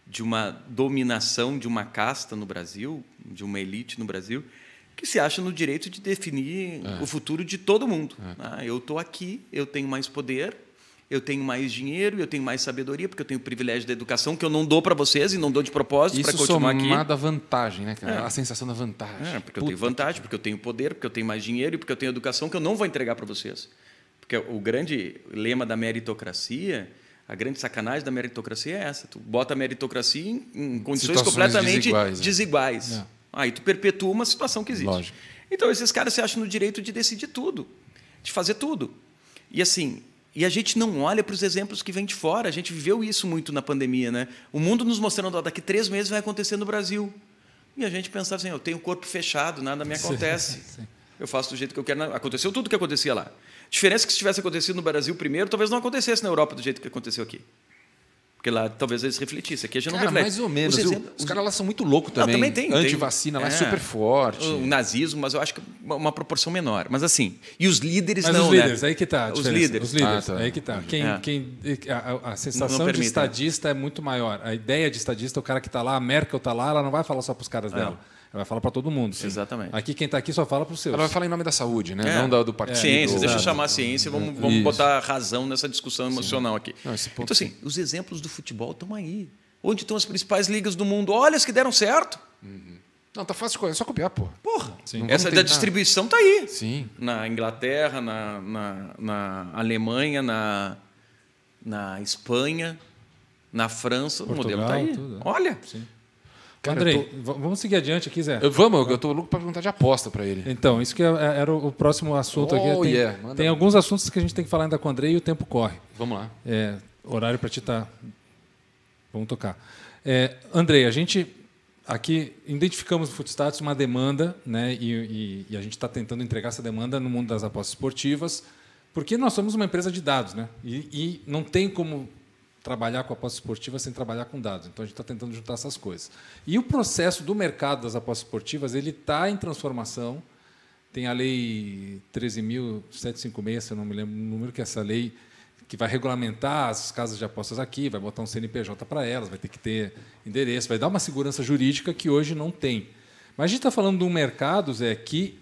de uma dominação de uma casta no Brasil, de uma elite no Brasil, que se acha no direito de definir o futuro de todo mundo. né? Eu estou aqui, eu tenho mais poder, eu tenho mais dinheiro, eu tenho mais sabedoria, porque eu tenho o privilégio da educação que eu não dou para vocês e não dou de propósito para Isso continuar aqui. somado à vantagem, né, cara? É. A sensação da vantagem. É, porque eu Puta tenho vantagem, porque eu tenho poder, porque eu tenho mais dinheiro e porque eu tenho educação que eu não vou entregar para vocês. Porque o grande lema da meritocracia, a grande sacanagem da meritocracia é essa. Tu bota a meritocracia em, em condições Situações completamente desiguais, desiguais. é. Aí tu perpetua uma situação que existe. Lógico. Então esses caras se acham no direito de decidir tudo, de fazer tudo. E assim, e a gente não olha para os exemplos que vêm de fora. A gente viveu isso muito na pandemia, né? O mundo nos mostrando, ó, daqui três meses vai acontecer no Brasil. E a gente pensava assim, eu tenho o corpo fechado, nada me acontece. Sim, sim. Eu faço do jeito que eu quero. Aconteceu tudo o que acontecia lá. A diferença é que se tivesse acontecido no Brasil primeiro, talvez não acontecesse na Europa do jeito que aconteceu aqui. Porque lá talvez eles refletissem. Aqui a gente cara, não reflete. mais ou menos. Os, exemplos, os, caras lá são muito loucos também. Não, também tem. Antivacina tem, lá é, super forte. O nazismo, mas eu acho que uma, proporção menor. Mas assim, e os líderes mas não, os líderes, né? aí que tá. Os líderes. Os líderes, ah, tá. aí que tá. Quem, é. quem, a, a sensação não, não de né? estadista é muito maior. A ideia de estadista, o cara que está lá, a Merkel está lá, ela não vai falar só para os caras é. dela. Ela vai falar para todo mundo. Sim. Exatamente. Aqui quem está aqui só fala para os seus. Ela vai falar em nome da saúde, né? É. Não do, do partido. Ciência, deixa eu chamar a ciência e vamos, vamos botar razão nessa discussão emocional aqui. Não, então, assim, os exemplos do futebol estão aí. Onde estão as principais ligas do mundo? Olha as que deram certo. Uhum. Não, tá fácil, é só copiar, pô. Porra. Essa da distribuição tá aí. Sim. Na Inglaterra, na, na, na Alemanha, na, na Espanha, na França, Portugal, o modelo tá aí. Tudo. Olha. Sim. Cara, Andrei, tô... vamos seguir adiante aqui, Zé. Eu, vamos, eu tô louco para perguntar de aposta para ele. Então, isso que é, é, era o próximo assunto oh, aqui. Tem, yeah. tem alguns assuntos que a gente tem que falar ainda com o Andrei e o tempo corre. Vamos lá. É, horário para ti tá. Vamos tocar. É, Andrei, a gente aqui identificamos no Footstatus uma demanda, né, e, e, e a gente está tentando entregar essa demanda no mundo das apostas esportivas, porque nós somos uma empresa de dados, né, e, e não tem como trabalhar com aposta esportiva sem trabalhar com dados. Então a gente está tentando juntar essas coisas. E o processo do mercado das apostas esportivas ele está em transformação. Tem a lei 13.756, se eu não me lembro o número que é essa lei que vai regulamentar as casas de apostas aqui, vai botar um CNPJ para elas, vai ter que ter endereço, vai dar uma segurança jurídica que hoje não tem. Mas a gente está falando de um mercado, Zé, que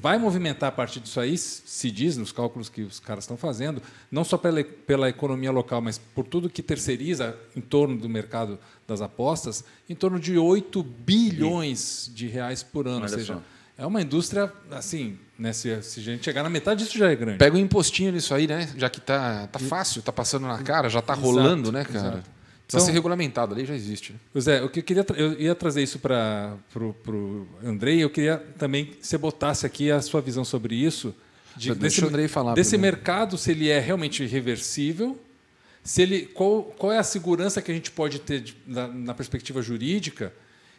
vai movimentar a partir disso aí, se diz nos cálculos que os caras estão fazendo, não só pela, pela economia local, mas por tudo que terceiriza em torno do mercado das apostas, em torno de 8 bilhões de reais por ano. Olha ou seja, só. é uma indústria assim né? Se, se, a gente chegar na metade, isso já é grande. Pega um impostinho nisso aí, né? Já que tá, tá fácil, tá passando na cara, já tá exato, rolando, né, cara? Exato. Precisa então, ser regulamentado, ali já existe. Né? Pois é, o que eu queria eu ia trazer isso para o Andrei, eu queria também que você botasse aqui a sua visão sobre isso. De, desse, o Andrei falar. Desse mercado, se ele é realmente reversível, se ele, qual, qual é a segurança que a gente pode ter de, na, na perspectiva jurídica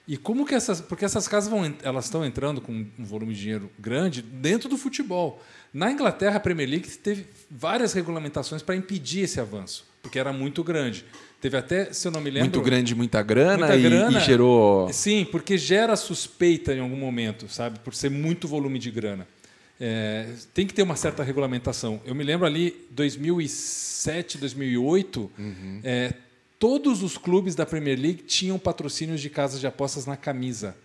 e como que essas. Porque essas casas vão, elas estão entrando com um volume de dinheiro grande dentro do futebol. Na Inglaterra, a Premier League teve várias regulamentações para impedir esse avanço, porque era muito grande. Teve até, se eu não me lembro. Muito grande, muita grana, muita e, grana e, gerou. Sim, porque gera suspeita em algum momento, sabe? Por ser muito volume de grana. É, tem que ter uma certa regulamentação. Eu me lembro ali, 2007, 2008, uhum. é, todos os clubes da Premier League tinham patrocínios de casas de apostas na camisa.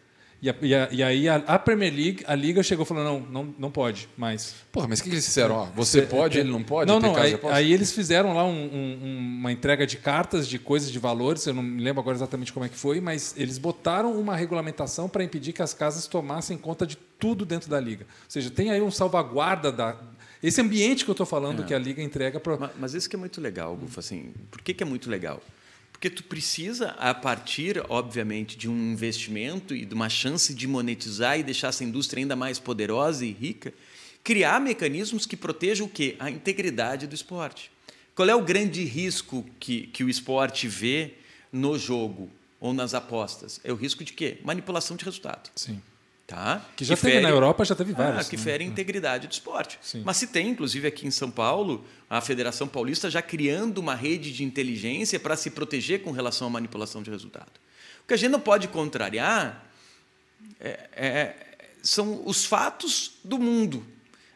E, a, e, a, e aí a, a, Premier League, a Liga chegou falando, não, não, não pode mais. Porra, mas o que, que eles fizeram? Ó, você é, pode, é, ele não pode? Não, não, aí, aí, eles fizeram lá um, um, uma entrega de cartas, de coisas, de valores, eu não me lembro agora exatamente como é que foi, mas eles botaram uma regulamentação para impedir que as casas tomassem conta de tudo dentro da Liga. Ou seja, tem aí um salvaguarda da, esse ambiente que eu estou falando é. que a Liga entrega para... Mas, mas, isso que é muito legal, Gufo, assim, por que, que é muito legal? Porque tu precisa, a partir, obviamente, de um investimento e de uma chance de monetizar e deixar essa indústria ainda mais poderosa e rica, criar mecanismos que protejam o quê? A integridade do esporte. Qual é o grande risco que, que o esporte vê no jogo ou nas apostas? É o risco de quê? Manipulação de resultado. Sim. Tá? Que já que teve fere... na Europa, já teve vários. Ah, que né? fere a integridade do esporte. Sim. Mas se tem, inclusive aqui em São Paulo, a Federação Paulista já criando uma rede de inteligência para se proteger com relação à manipulação de resultado. O que a gente não pode contrariar é, é, são os fatos do mundo.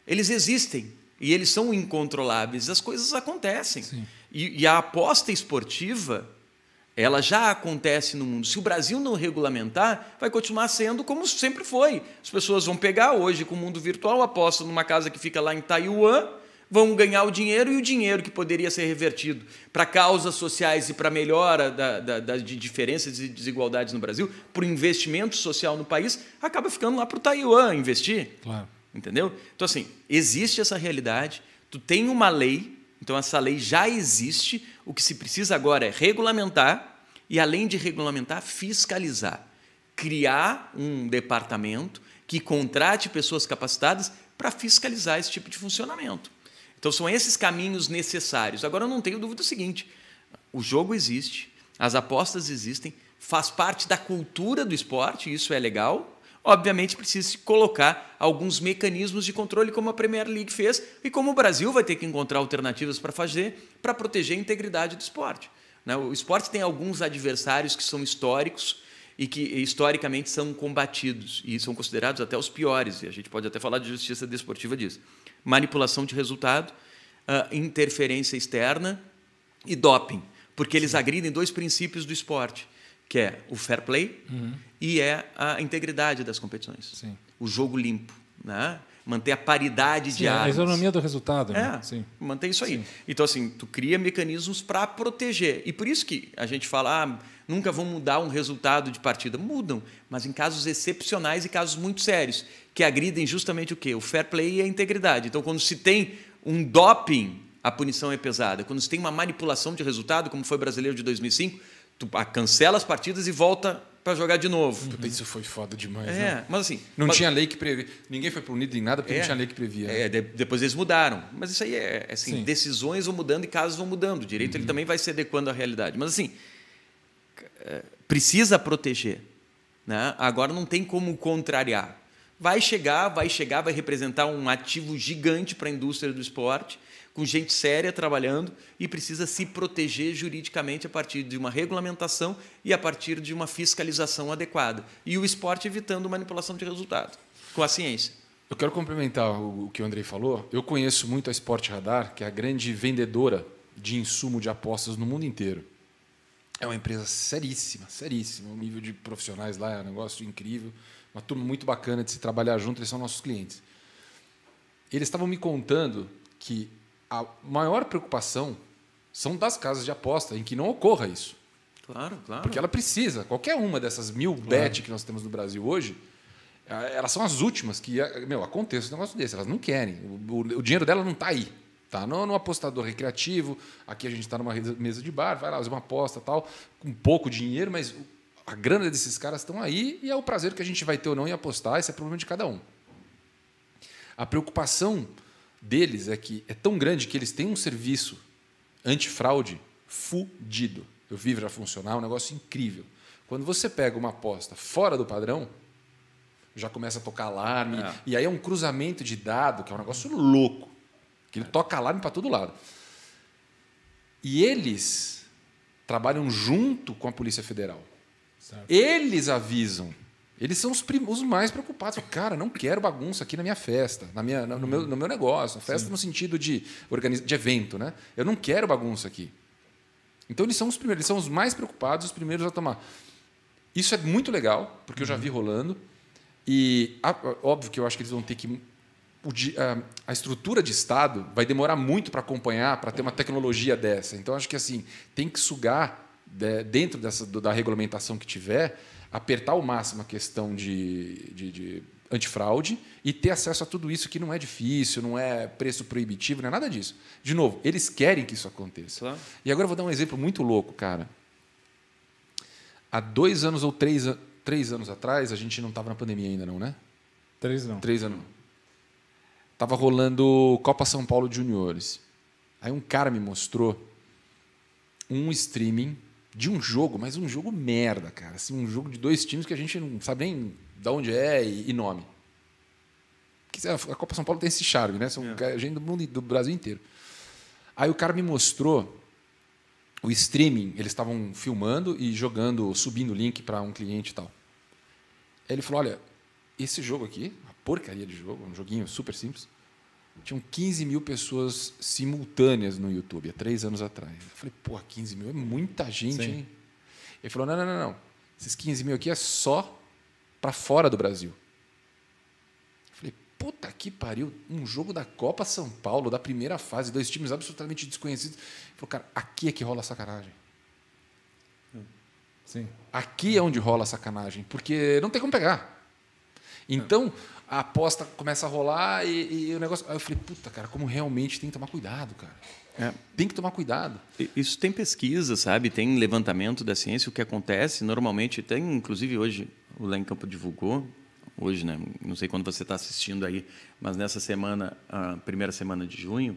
Eles existem e eles são incontroláveis. As coisas acontecem. E, e a aposta esportiva ela já acontece no mundo. Se o Brasil não regulamentar, vai continuar sendo como sempre foi. As pessoas vão pegar hoje com o mundo virtual, apostam numa casa que fica lá em Taiwan, vão ganhar o dinheiro e o dinheiro que poderia ser revertido para causas sociais e para melhora da, da, diferenças e desigualdades no Brasil, por investimento social no país, acaba ficando lá para o Taiwan investir. Claro. Entendeu? Então, assim, existe essa realidade, tu tem uma lei, então essa lei já existe, o que se precisa agora é regulamentar e, além de regulamentar, fiscalizar. Criar um departamento que contrate pessoas capacitadas para fiscalizar esse tipo de funcionamento. Então são esses caminhos necessários. Agora eu não tenho dúvida do seguinte: o jogo existe, as apostas existem, faz parte da cultura do esporte, isso é legal. Obviamente precisa se colocar alguns mecanismos de controle, como a Premier League fez, e como o Brasil vai ter que encontrar alternativas para fazer para proteger a integridade do esporte. Né? O esporte tem alguns adversários que são históricos e que historicamente são combatidos e são considerados até os piores. E a gente pode até falar de justiça desportiva disso. Manipulação de resultado, uh, interferência externa e doping, porque eles agridem dois princípios do esporte que é o fair play uhum. e é a integridade das competições. Sim. O jogo limpo, né? Manter a paridade Sim, de armas. A isonomia do resultado. Né? É, Sim. manter isso aí. Sim. Então, assim, tu cria mecanismos para proteger. E por isso que a gente fala, ah, nunca vão mudar um resultado de partida. Mudam, mas em casos excepcionais e casos muito sérios, que agridem justamente o quê? O fair play e a integridade. Então, quando se tem um doping, a punição é pesada. Quando se tem uma manipulação de resultado, como foi o brasileiro de 2005, tu cancela as partidas e volta para jogar de novo. Puta, isso foi foda demais. É, né? mas assim. Não mas, tinha lei que previa. Ninguém foi punido em nada porque é, não tinha lei que previa. Né? É, de, depois eles mudaram. Mas isso aí é assim: Sim. decisões vão mudando e casos vão mudando. O direito uhum. ele também vai se adequando à realidade. Mas assim, é, precisa proteger. Né? Agora não tem como contrariar. Vai chegar, vai chegar, vai representar um ativo gigante para a indústria do esporte com gente séria trabalhando e precisa se proteger juridicamente a partir de uma regulamentação e a partir de uma fiscalização adequada. E o esporte evitando manipulação de resultado, com a ciência. Eu quero complementar o que o Andrei falou. Eu conheço muito a Sport Radar, que é a grande vendedora de insumo de apostas no mundo inteiro. É uma empresa seríssima, seríssima. O nível de profissionais lá é um negócio incrível. Uma turma muito bacana de se trabalhar junto, eles são nossos clientes. Eles estavam me contando que a maior preocupação são das casas de aposta, em que não ocorra isso. Claro, claro. Porque ela precisa. Qualquer uma dessas mil claro. bet que nós temos no Brasil hoje, elas são as últimas que, meu, acontece um negócio desse. Elas não querem. O, o, dinheiro dela não está aí. Está no, no, apostador recreativo. Aqui a gente está numa mesa de bar, vai lá, fazer uma aposta tal, com pouco dinheiro, mas a grana desses caras estão aí e é o prazer que a gente vai ter ou não em apostar. Esse é o problema de cada um. A preocupação deles é que é tão grande que eles têm um serviço antifraude fudido. Eu vi já funcionar, é um negócio incrível. Quando você pega uma aposta fora do padrão, já começa a tocar alarme, é. e aí é um cruzamento de dado, que é um negócio louco. Que ele toca alarme para todo lado. E eles trabalham junto com a Polícia Federal. Certo. Eles avisam eles são os, os mais preocupados. Cara, não quero bagunça aqui na minha festa, na minha, no, meu, no meu negócio. Festa Sim. no sentido de, de evento, né? Eu não quero bagunça aqui. Então eles são os primeiros, eles são os mais preocupados, os primeiros a tomar. Isso é muito legal, porque eu já vi rolando. E óbvio que eu acho que eles vão ter que. A estrutura de Estado vai demorar muito para acompanhar, para ter uma tecnologia dessa. Então acho que assim tem que sugar dentro dessa, da regulamentação que tiver apertar ao máximo a questão de, de, de antifraude e ter acesso a tudo isso que não é difícil, não é preço proibitivo, não é nada disso. De novo, eles querem que isso aconteça. Claro. E agora eu vou dar um exemplo muito louco, cara. Há dois anos ou três, três anos atrás, a gente não estava na pandemia ainda, não, né? Três não. Três anos. Tava rolando Copa São Paulo de Juniores. Aí um cara me mostrou um streaming de um jogo, mas um jogo merda, cara. Assim, um jogo de dois times que a gente não sabe nem de onde é e, nome. A Copa São Paulo tem esse charme, né? São é. gente do mundo do Brasil inteiro. Aí o cara me mostrou o streaming, eles estavam filmando e jogando, subindo o link para um cliente e tal. Aí ele falou: olha, esse jogo aqui, uma porcaria de jogo, um joguinho super simples, tinham 15 mil pessoas simultâneas no YouTube, há três anos atrás. Eu falei, porra, 15 mil é muita gente, Sim. hein? Ele falou, não, não, não, não. Esses 15 mil aqui é só para fora do Brasil. Eu falei, puta que pariu, um jogo da Copa São Paulo, da primeira fase, dois times absolutamente desconhecidos. Ele falou, cara, aqui é que rola a sacanagem. Sim. Aqui é onde rola a sacanagem, porque não tem como pegar. Então, a aposta começa a rolar e, e, o negócio. Aí eu falei, puta, cara, como realmente tem que tomar cuidado, cara. É. Tem que tomar cuidado. Isso tem pesquisa, sabe? Tem levantamento da ciência. O que acontece normalmente, tem, inclusive hoje o Lá em Campo divulgou hoje, né? Não sei quando você está assistindo aí, mas nessa semana, a primeira semana de junho,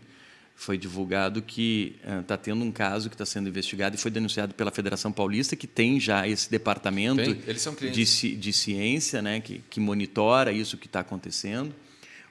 foi divulgado que está uh, tendo um caso que está sendo investigado e foi denunciado pela Federação Paulista, que tem já esse departamento de, de, ciência né, que, que monitora isso que está acontecendo,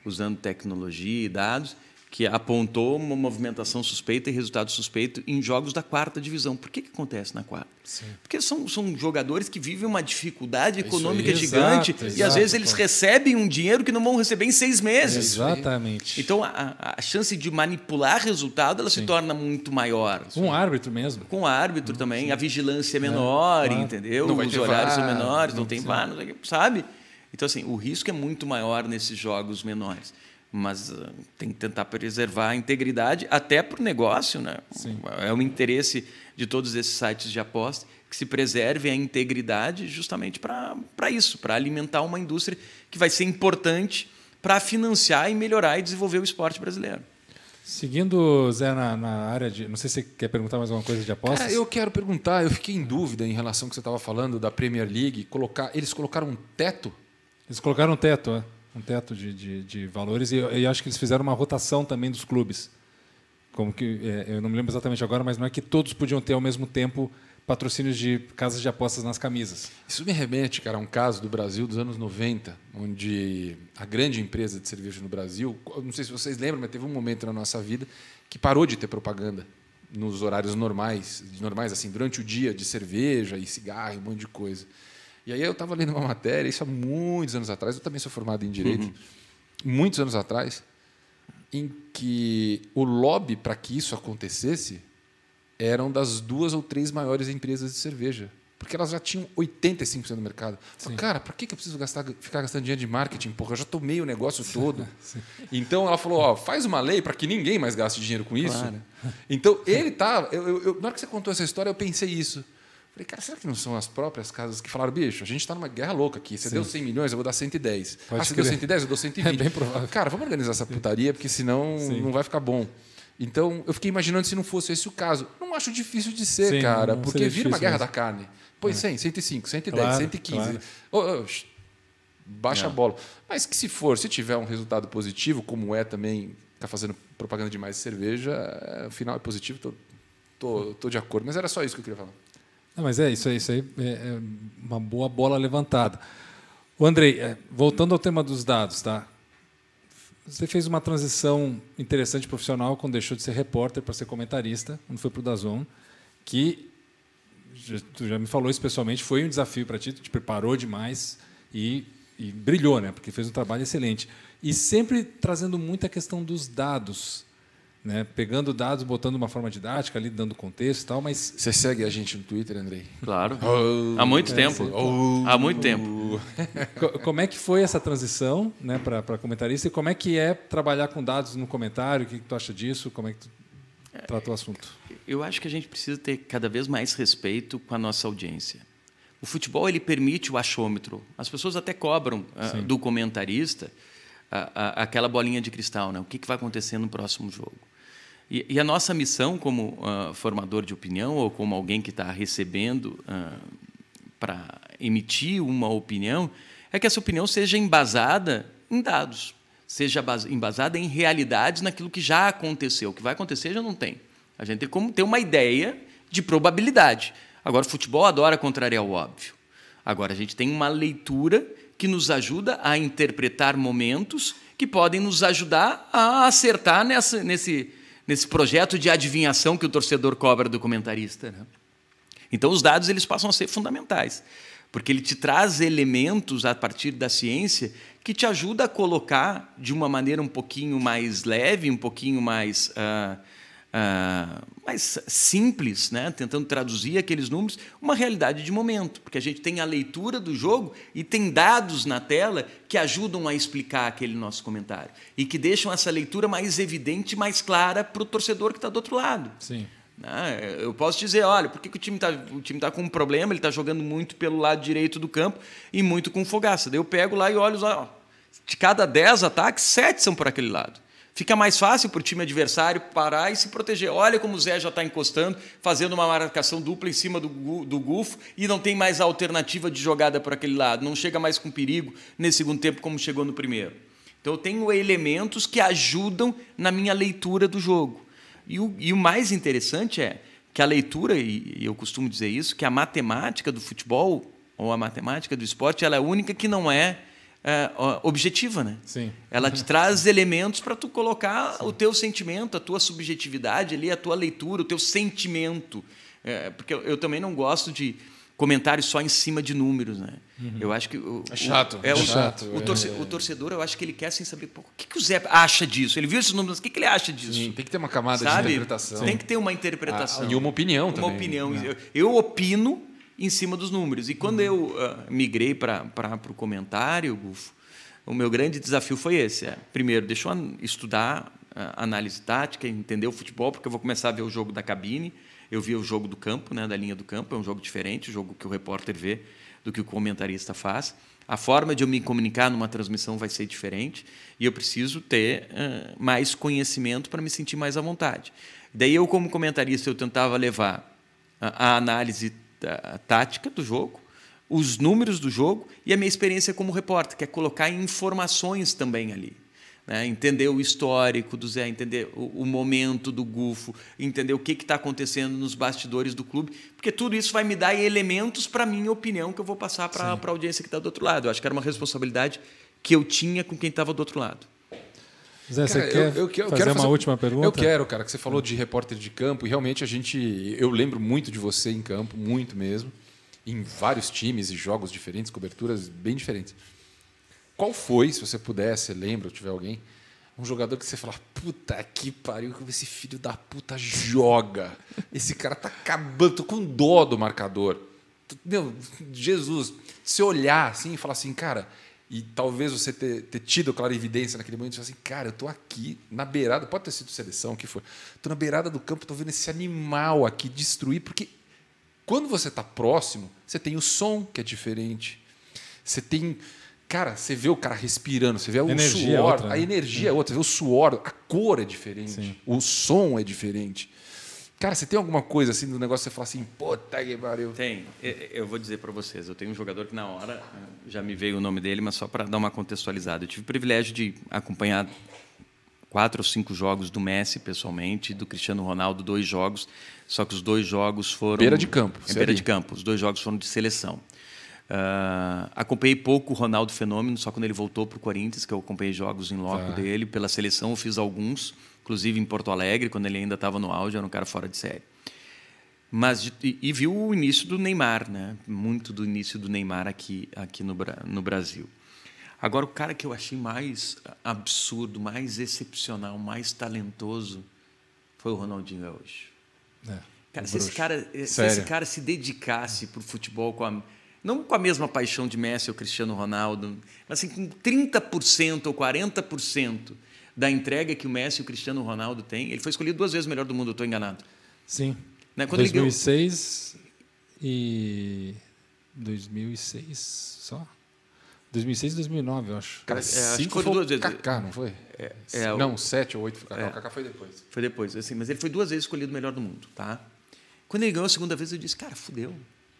usando tecnologia e dados que apontou uma movimentação suspeita e resultado suspeito em jogos da quarta divisão. Por que, que acontece na quarta? Sim. Porque são, são jogadores que vivem uma dificuldade é econômica gigante exato, exato, e às vezes eles recebem um dinheiro que não vão receber em seis meses. Exatamente. Então a, a chance de manipular resultado ela se torna muito maior. Com o árbitro mesmo. Com o árbitro hum, também. Sim. A vigilância é menor, é, claro. entendeu? Os horários são menores, não, não tem VAR, sabe? Então, assim, o risco é muito maior nesses jogos menores mas uh, tem que tentar preservar a integridade até para o negócio, né? Sim. É o interesse de todos esses sites de aposta que se preserve a integridade justamente para isso, para alimentar uma indústria que vai ser importante para financiar e melhorar e desenvolver o esporte brasileiro. Seguindo, Zé, na, na, área de. Não sei se você quer perguntar mais alguma coisa de apostas. É, eu quero perguntar, eu fiquei em dúvida em relação ao que você estava falando da Premier League. Colocar, eles colocaram um teto? Eles colocaram um teto, é um teto de, de, de valores, e eu, acho que eles fizeram uma rotação também dos clubes. Como que, é, eu não me lembro exatamente agora, mas não é que todos podiam ter ao mesmo tempo patrocínios de casas de apostas nas camisas. Isso me remete, cara, a um caso do Brasil dos anos 90, onde a grande empresa de cerveja no Brasil, não sei se vocês lembram, mas teve um momento na nossa vida que parou de ter propaganda nos horários normais, normais assim, durante o dia de cerveja e cigarro, um monte de coisa. E aí eu estava lendo uma matéria, isso há muitos anos atrás, eu também sou formado em Direito, uhum. muitos anos atrás, em que o lobby para que isso acontecesse eram das duas ou três maiores empresas de cerveja. Porque elas já tinham 85% do mercado. Falei, cara, por que eu preciso gastar, ficar gastando dinheiro de marketing? Porra, eu já tomei o negócio todo. então ela falou: ó, faz uma lei para que ninguém mais gaste dinheiro com isso. Claro. Então ele tá. Eu, eu, eu, na hora que você contou essa história, eu pensei isso. Falei, cara, será que não são as próprias casas que falaram, bicho, a gente está numa guerra louca aqui. Você Sim. deu 100 milhões, eu vou dar 110. Pode ah, você deu 110, eu dou 120. É bem provável. Cara, vamos organizar essa putaria, porque senão Sim. não vai ficar bom. Então, eu fiquei imaginando se não fosse esse o caso. Não acho difícil de ser, Sim, cara, porque vira uma guerra mesmo. da carne. Põe é. 100, 105, 110, claro, 115. Claro. Oh, oh, baixa a bola. Mas que se for, se tiver um resultado positivo, como é também, está fazendo propaganda demais de cerveja, o final é positivo, tô, tô, tô de acordo. Mas era só isso que eu queria falar. Não, mas é isso aí, isso aí é, é uma boa bola levantada. O Andrei, é, voltando ao tema dos dados, tá? Você fez uma transição interessante profissional quando deixou de ser repórter para ser comentarista, quando foi para o Dazon, que tu já me falou isso pessoalmente, foi um desafio para ti, tu te preparou demais e, e brilhou, né? Porque fez um trabalho excelente. E sempre trazendo muita questão dos dados né? Pegando dados, botando uma forma didática ali, dando contexto e tal, mas... Você segue a gente no Twitter, Andrei? Claro. Oh, Há muito é, tempo. Oh, Há muito tempo. como é que foi essa transição né, para comentarista e como é que é trabalhar com dados no comentário? O que, que tu acha disso? Como é que tu trata o assunto? Eu acho que a gente precisa ter cada vez mais respeito com a nossa audiência. O futebol ele permite o achômetro. As pessoas até cobram uh, do comentarista a, a, aquela bolinha de cristal, né? O que, que vai acontecer no próximo jogo? E, e a nossa missão como uh, formador de opinião ou como alguém que está recebendo uh, para emitir uma opinião é que essa opinião seja embasada em dados, seja embasada em realidades naquilo que já aconteceu. O que vai acontecer já não tem. A gente tem como ter uma ideia de probabilidade. Agora, o futebol adora contrariar o óbvio. Agora, a gente tem uma leitura que nos ajuda a interpretar momentos que podem nos ajudar a acertar nessa, nesse, nesse projeto de adivinhação que o torcedor cobra do comentarista. Né? Então, os dados eles passam a ser fundamentais, porque ele te traz elementos a partir da ciência que te ajuda a colocar de uma maneira um pouquinho mais leve, um pouquinho mais uh, uh, mais simples, né? tentando traduzir aqueles números, uma realidade de momento, porque a gente tem a leitura do jogo e tem dados na tela que ajudam a explicar aquele nosso comentário e que deixam essa leitura mais evidente, mais clara para o torcedor que está do outro lado. Sim. Né? Eu posso dizer, olha, por que, que o time está tá com um problema? Ele está jogando muito pelo lado direito do campo e muito com fogaça. Daí eu pego lá e olho, ó, de cada 10 ataques, 7 são por aquele lado. Fica mais fácil para o time adversário parar e se proteger. Olha como o Zé já está encostando, fazendo uma marcação dupla em cima do, do Gufo e não tem mais alternativa de jogada por aquele lado. Não chega mais com perigo nesse segundo tempo como chegou no primeiro. Então eu tenho elementos que ajudam na minha leitura do jogo. E o, e o mais interessante é que a leitura, e eu costumo dizer isso, que a matemática do futebol ou a matemática do esporte ela é a única que não é é, objetiva, né? Sim. Ela te traz elementos para tu colocar Sim. o teu sentimento, a tua subjetividade ali, a tua leitura, o teu sentimento. É, porque eu, eu, também não gosto de comentários só em cima de números, né? Uhum. Eu acho que o, é chato. O, é, é o, chato. O, torcedor, o, torcedor, eu acho que ele quer sem saber o que, que o Zé acha disso. Ele viu esses números, o que, que ele acha disso? Sim, tem que ter uma camada Sabe? de interpretação. Tem que ter uma interpretação. Ah, e uma opinião uma também. Uma opinião. É. Eu, eu opino em cima dos números. E quando uhum. eu uh, migrei para o comentário, Gufo, o meu grande desafio foi esse. É, primeiro, deixa eu estudar análise tática, entender o futebol, porque eu vou começar a ver o jogo da cabine. Eu vi o jogo do campo, né, da linha do campo, é um jogo diferente, o jogo que o repórter vê do que o comentarista faz. A forma de eu me comunicar numa transmissão vai ser diferente e eu preciso ter uh, mais conhecimento para me sentir mais à vontade. Daí eu, como comentarista, eu tentava levar a, a análise tática do jogo, os números do jogo e a minha experiência como repórter, que é colocar informações também ali. Né? Entender o histórico do Zé, entender o, o momento do Gufo, entender o que está acontecendo nos bastidores do clube, porque tudo isso vai me dar elementos para a minha opinião que eu vou passar para a audiência que está do outro lado. Eu acho que era uma responsabilidade que eu tinha com quem estava do outro lado. Zé, cara, você quer eu, eu, eu fazer uma fazer, última pergunta? Eu quero, cara, que você falou de repórter de campo e realmente a gente, eu lembro muito de você em campo, muito mesmo em vários times e jogos diferentes, coberturas bem diferentes. Qual foi, se você pudesse, lembra, ou tiver alguém, um jogador que você fala, puta que pariu, como esse filho da puta joga. Esse cara tá acabando, tô com dó do marcador. Meu, Jesus, se olhar assim e falar assim, cara, e talvez você ter, ter tido aquela evidência naquele momento, assim, cara, eu tô aqui na beirada, pode ter sido seleção, o que for, tô na beirada do campo, tô vendo esse animal aqui destruir, porque quando você está próximo, você tem o som que é diferente. Você tem. Cara, você vê o cara respirando, você vê o energia é suor, é outra, né? a energia é outra, você vê o suor, a cor é diferente, Sim. o som é diferente. Cara, você tem alguma coisa assim do negócio que você fala assim, puta que pariu? Tem. Eu vou dizer para vocês, eu tenho um jogador que na hora eh, já me veio o nome dele, mas só para dar uma contextualizada. Eu tive o privilégio de acompanhar quatro ou cinco jogos do Messi pessoalmente, do Cristiano Ronaldo, dois jogos. Só que os dois jogos foram. Beira de campo. É, beira de campo. Os dois jogos foram de seleção. Uh, acompanhei pouco o Ronaldo Fenômeno, só quando ele voltou para o Corinthians, que eu acompanhei jogos em loco tá. dele. Pela seleção eu fiz alguns, inclusive em Porto Alegre, quando ele ainda estava no auge, era um cara fora de série. Mas, e, e, viu o início do Neymar, né? muito do início do Neymar aqui, aqui no, no Brasil. Agora, o cara que eu achei mais absurdo, mais excepcional, mais talentoso foi o Ronaldinho Gaúcho. É, cara, se esse cara, se esse cara se dedicasse para o futebol com a, não com a mesma paixão de Messi ou Cristiano Ronaldo, mas assim, com 30% ou 40% da entrega que o Messi e o Cristiano Ronaldo têm, ele foi escolhido duas vezes o melhor do mundo, eu estou enganado. Sim. Né? Quando 2006 e 2006 só? 2006 e 2009, eu acho. Cara, é, cinco foi duas vezes. Kaká, não foi? É, é, não, sete ou oito Kaká. É, o Kaká foi depois. Foi depois, assim, mas ele foi duas vezes escolhido o melhor do mundo, tá? Quando ele ganhou a segunda vez, eu disse, cara, fudeu.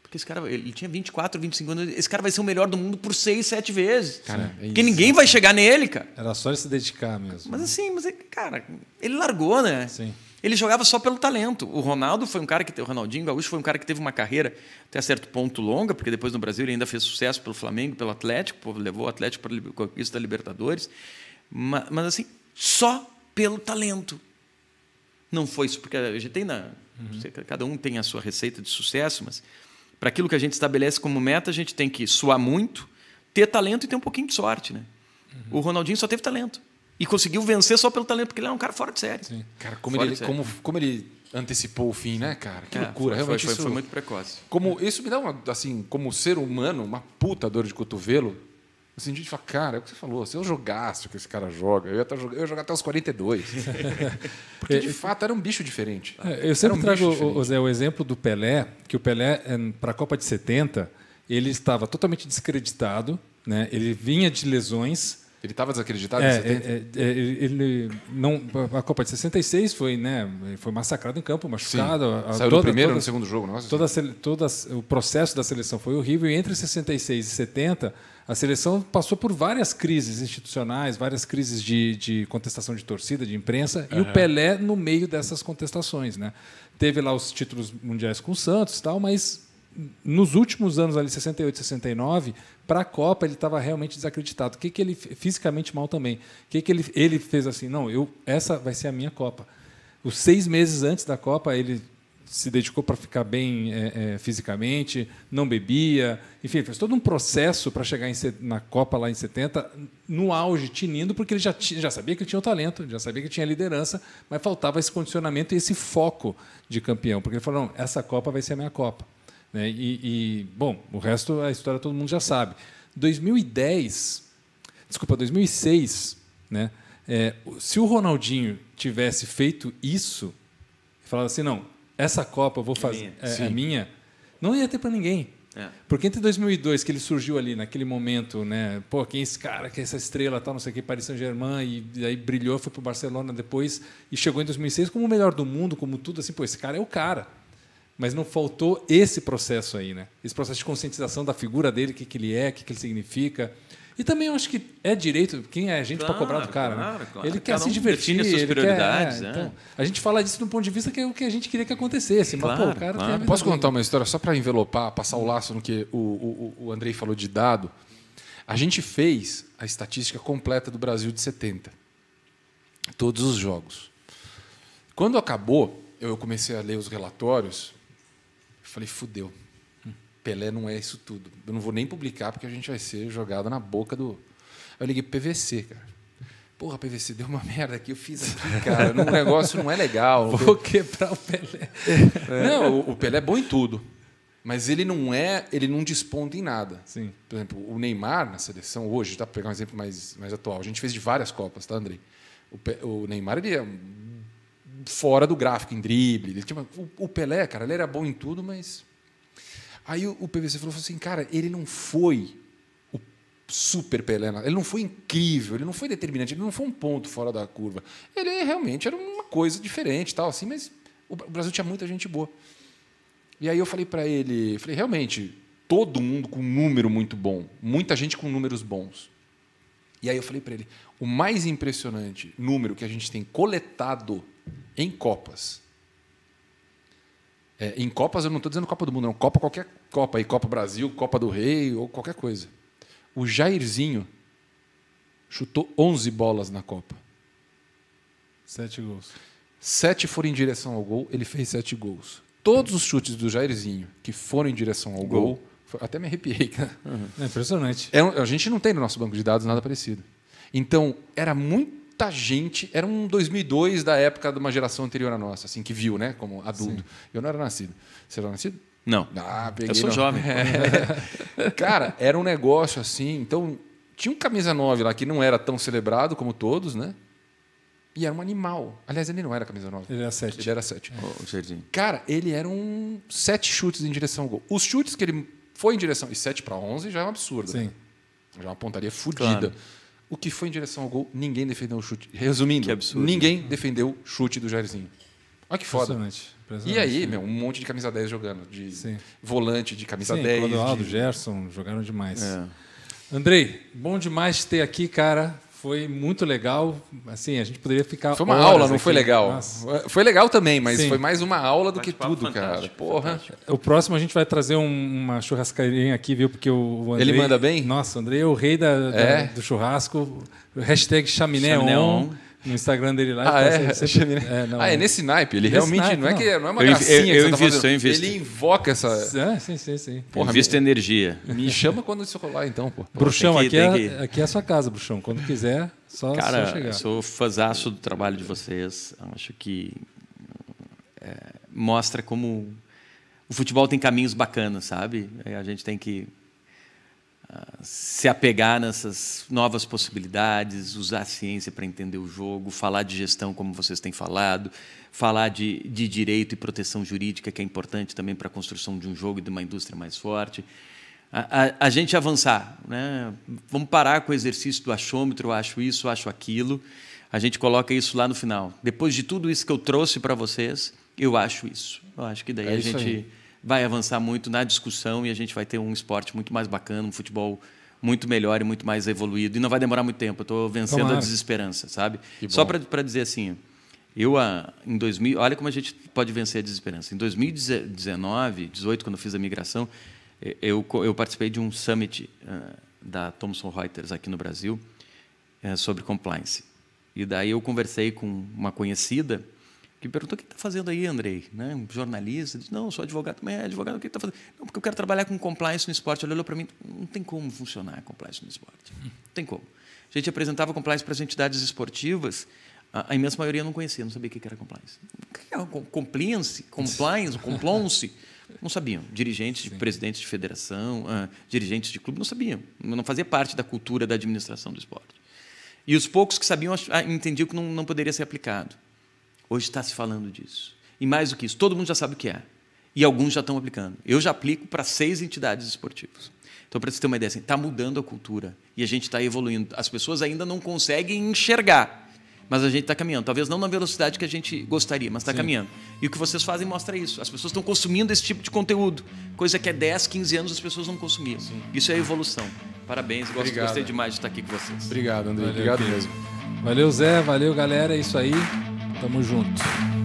Porque esse cara, ele tinha 24, 25 anos, esse cara vai ser o melhor do mundo por seis, sete vezes. Cara, é Porque ninguém vai chegar nele, cara. Era só ele se dedicar mesmo. Mas assim, mas cara, ele largou, né? Sim. Ele jogava só pelo talento. O Ronaldo foi um cara que o Ronaldinho Gaúcho foi um cara que teve uma carreira até certo ponto longa, porque depois no Brasil ele ainda fez sucesso pelo Flamengo, pelo Atlético, levou o Atlético para a conquista da Libertadores, mas, mas, assim, só pelo talento. Não foi isso, porque a gente tem na uhum. cada um tem a sua receita de sucesso, mas para aquilo que a gente estabelece como meta, a gente tem que suar muito, ter talento e ter um pouquinho de sorte, né? Uhum. O Ronaldinho só teve talento. E conseguiu vencer só pelo talento, porque ele é um cara fora de série. Sim. Cara, como ele, como, como ele antecipou o fim, né, cara? Que é, loucura. Foi, Realmente foi, isso, foi muito precoce. Como, isso me dá, uma, assim, como ser humano, uma puta dor de cotovelo. Assim, a gente fala, cara, é o que você falou, se eu jogasse o que esse cara joga, eu ia, tá eu ia jogar até os 42. Porque, de fato, era um bicho diferente. É, eu sempre um trago, o, Zé, o exemplo do Pelé, que o Pelé, para a Copa de 70, ele estava totalmente descreditado, né? ele vinha de lesões, Ele estava desacreditado É, em 70? é, é, é, ele não a Copa de 66 foi, né, foi massacrado em campo, machucado. Saiu toda- no primeiro ou toda- no segundo jogo? Nossa, Toda, toda o processo da seleção foi horrível e entre 66 e 70 a seleção passou por várias crises institucionais, várias crises de, de contestação de torcida, de imprensa e o Pelé no meio dessas contestações, né? Teve lá os títulos mundiais com o Santos, e tal, mas nos últimos anos ali 68, 69 para a Copa ele estava realmente desacreditado. O que que ele fisicamente mal também? O que que ele ele fez assim? Não, eu essa vai ser a minha Copa. Os seis meses antes da Copa, ele se dedicou para ficar bem é, é, fisicamente, não bebia, enfim, fez todo um processo para chegar em na Copa lá em 70, no auge, tinindo, porque ele já, já sabia que ele tinha o talento, já sabia que tinha liderança, mas faltava esse condicionamento e esse foco de campeão, porque ele falou: não, essa Copa vai ser a minha Copa. Né? E, e, bom, o resto, a história todo mundo já sabe. 2010, desculpa, 2006, né? É, se o Ronaldinho tivesse feito isso, falado assim, não, essa Copa eu vou fazer, minha. é, é minha, não ia ter para ninguém. É. Porque entre 2002, que ele surgiu ali naquele momento, né? Pô, quem é esse cara, quem é essa estrela, tal, não sei o que, Paris Saint-Germain, e, aí brilhou, foi para o Barcelona depois, e chegou em 2006 como o melhor do mundo, como tudo, assim, pô, esse cara é o cara. Mas não faltou esse processo aí, né? Esse processo de conscientização da figura dele, o que, que ele é, o que, que ele significa. E também eu acho que é direito, quem é a gente para Claro, cobrar do cara, claro, né? claro. Ele quer se divertir, suas ele prioridades, quer, é, é. então, a gente fala disso do ponto de vista que é o que a gente queria que acontecesse. Mas, pô, Claro, o cara claro. Posso dele. contar uma história só para envelopar, passar o laço no que o, o, o Andrei falou de dado? A gente fez a estatística completa do Brasil de 70. Todos os jogos. Quando acabou, eu comecei a ler os relatórios. Falei, fudeu. Pelé não é isso tudo. Eu não vou nem publicar porque a gente vai ser jogado na boca do. Aí eu liguei pro PVC, cara. Porra, PVC, deu uma merda aqui, eu fiz aqui, cara. Um negócio não é legal. Vou quebrar o Pelé. Não, o- o Pelé é bom em tudo. Mas ele não é, ele não desponta em nada. Sim. Por exemplo, o Neymar na seleção hoje, tá para pegar um exemplo mais, mais atual. A gente fez de várias copas, tá, Andrei? O, o Neymar ele é um- fora do gráfico em drible. Ele tinha, o, o Pelé, cara, ele era bom em tudo, mas aí o, o PVC falou assim, cara, ele não foi o super Pelé, ele não foi incrível, ele não foi determinante, ele não foi um ponto fora da curva. Ele realmente era uma coisa diferente, tal assim, mas o Bra- o Brasil tinha muita gente boa. E aí eu falei para ele, falei, realmente, todo mundo com um número muito bom, muita gente com números bons. E aí eu falei para ele, o mais impressionante número que a gente tem coletado em Copas. É, em Copas eu não estou dizendo Copa do Mundo, não. Copa qualquer Copa aí, Copa Brasil, Copa do Rei ou qualquer coisa. O Jairzinho chutou 11 bolas na Copa. Sete gols. Sete foram em direção ao gol, ele fez sete gols. Todos os chutes do Jairzinho que foram em direção ao gol, foi- até me arrepiei, cara. É impressionante. É a gente não tem no nosso banco de dados nada parecido. Então, era muita gente, era um 2002 da época de uma geração anterior à nossa, assim, que viu, né, como adulto. Eu não era nascido. Você era nascido? Não. Ah, peguei. Eu sou não. jovem. É. Cara, era um negócio assim. Então, tinha um camisa 9 lá que não era tão celebrado como todos, né? E era um animal. Aliás, ele não era camisa 9. Ele era sete. Ele era 7. Ô, Jardim. Cara, ele era um sete chutes em direção ao gol. Os chutes que ele foi em direção. E 7 para 11 já é um absurdo. Sim. né? Já é uma pontaria fodida. Claro. O que foi em direção ao gol, ninguém defendeu o chute. Resumindo, Que absurdo. ninguém defendeu o chute do Jairzinho. Olha que foda. Impressionante. E impressionante. aí, meu, um monte de camisa 10 jogando. De Sim. volante de camisa Sim, 10. Clodoaldo, de... Gerson, jogaram demais. É. Andrei, bom demais ter aqui, cara. Foi muito legal. Assim, a gente poderia ficar. Foi uma horas aula, não aqui. foi legal. Nossa. Foi legal também, mas Sim. foi mais uma aula do que tudo, cara. Porra. fantástico. O próximo a gente vai trazer um- uma churrascaria aqui, viu? Porque o Andrei, Ele manda bem? Nossa, o Andrei é o rei da, da- É? do churrasco. Hashtag chaminé, Chaminé on, on. No Instagram dele lá. Ah, Ele é? tá sempre- é, não. ah, é nesse naipe. Ele Nesse realmente naipe, não, é não. que não é uma Eu- gracinha eu- que eu você tá invisto, fazendo. eu invisto. Ele invoca essa. É, sim, sim, sim. Porra, Invista energia. Me chama quando isso rolar, então, pô. Bruxão, que- aqui, é, que- aqui é a sua casa, Bruxão. Quando quiser, só, só Cara, chegar. eu sou fãzaço do trabalho de vocês. Acho que é, mostra como o futebol tem caminhos bacanas, sabe? É, A gente tem que ah, se apegar nessas novas possibilidades, usar a ciência para entender o jogo, falar de gestão como vocês têm falado, falar de, de direito e proteção jurídica, que é importante também para a construção de um jogo e de uma indústria mais forte. a, a, a, gente avançar. Né? Vamos parar com o exercício do achômetro, eu acho isso, eu acho aquilo. A gente coloca isso lá no final. Depois de tudo isso que eu trouxe para vocês, eu acho isso. Eu acho que daí é a gente aí. Vai avançar muito na discussão e a gente vai ter um esporte muito mais bacana, um futebol muito melhor e muito mais evoluído. E não vai demorar muito tempo. Eu estou vencendo Tomara. a desesperança, sabe? Só para dizer assim, eu em 2000, olha como a gente pode vencer a desesperança. Em 2019, 18, quando eu fiz a migração, eu, eu participei de um summit uh, da Thomson Reuters aqui no Brasil uh, sobre compliance. E daí eu conversei com uma conhecida que perguntou: o que está fazendo aí, Andrei? Né? Um jornalista? Disse, não, sou advogado também. É advogado, o que está fazendo? Não, porque eu quero trabalhar com compliance no esporte. Ele olhou para mim: não tem como funcionar compliance no esporte. Não tem como. A gente apresentava compliance para as entidades esportivas, a, a, imensa maioria não conhecia, não sabia o que era compliance. O que é compliance? Compliance? Compliance? Não sabiam. Dirigentes, de presidentes de federação, uh, dirigentes de clube não sabiam. Não fazia parte da cultura da administração do esporte. E os poucos que sabiam entendiam que não, não poderia ser aplicado. Hoje está se falando disso. E mais do que isso, todo mundo já sabe o que é. E alguns já estão aplicando. Eu já aplico para seis entidades esportivas. Então, para você ter uma ideia, está assim, tá mudando a cultura e a gente está evoluindo. As pessoas ainda não conseguem enxergar mas a gente está caminhando. Talvez não na velocidade que a gente gostaria, mas está caminhando. E o que vocês fazem mostra isso. As pessoas estão consumindo esse tipo de conteúdo, coisa que há 10, 15 anos as pessoas não consumiam. Sim. Isso é evolução. Parabéns, gosto, gostei demais de estar aqui com vocês. Obrigado, André. Valeu, Obrigado mesmo. Valeu, Zé. Valeu, galera. É isso aí. Tamo junto.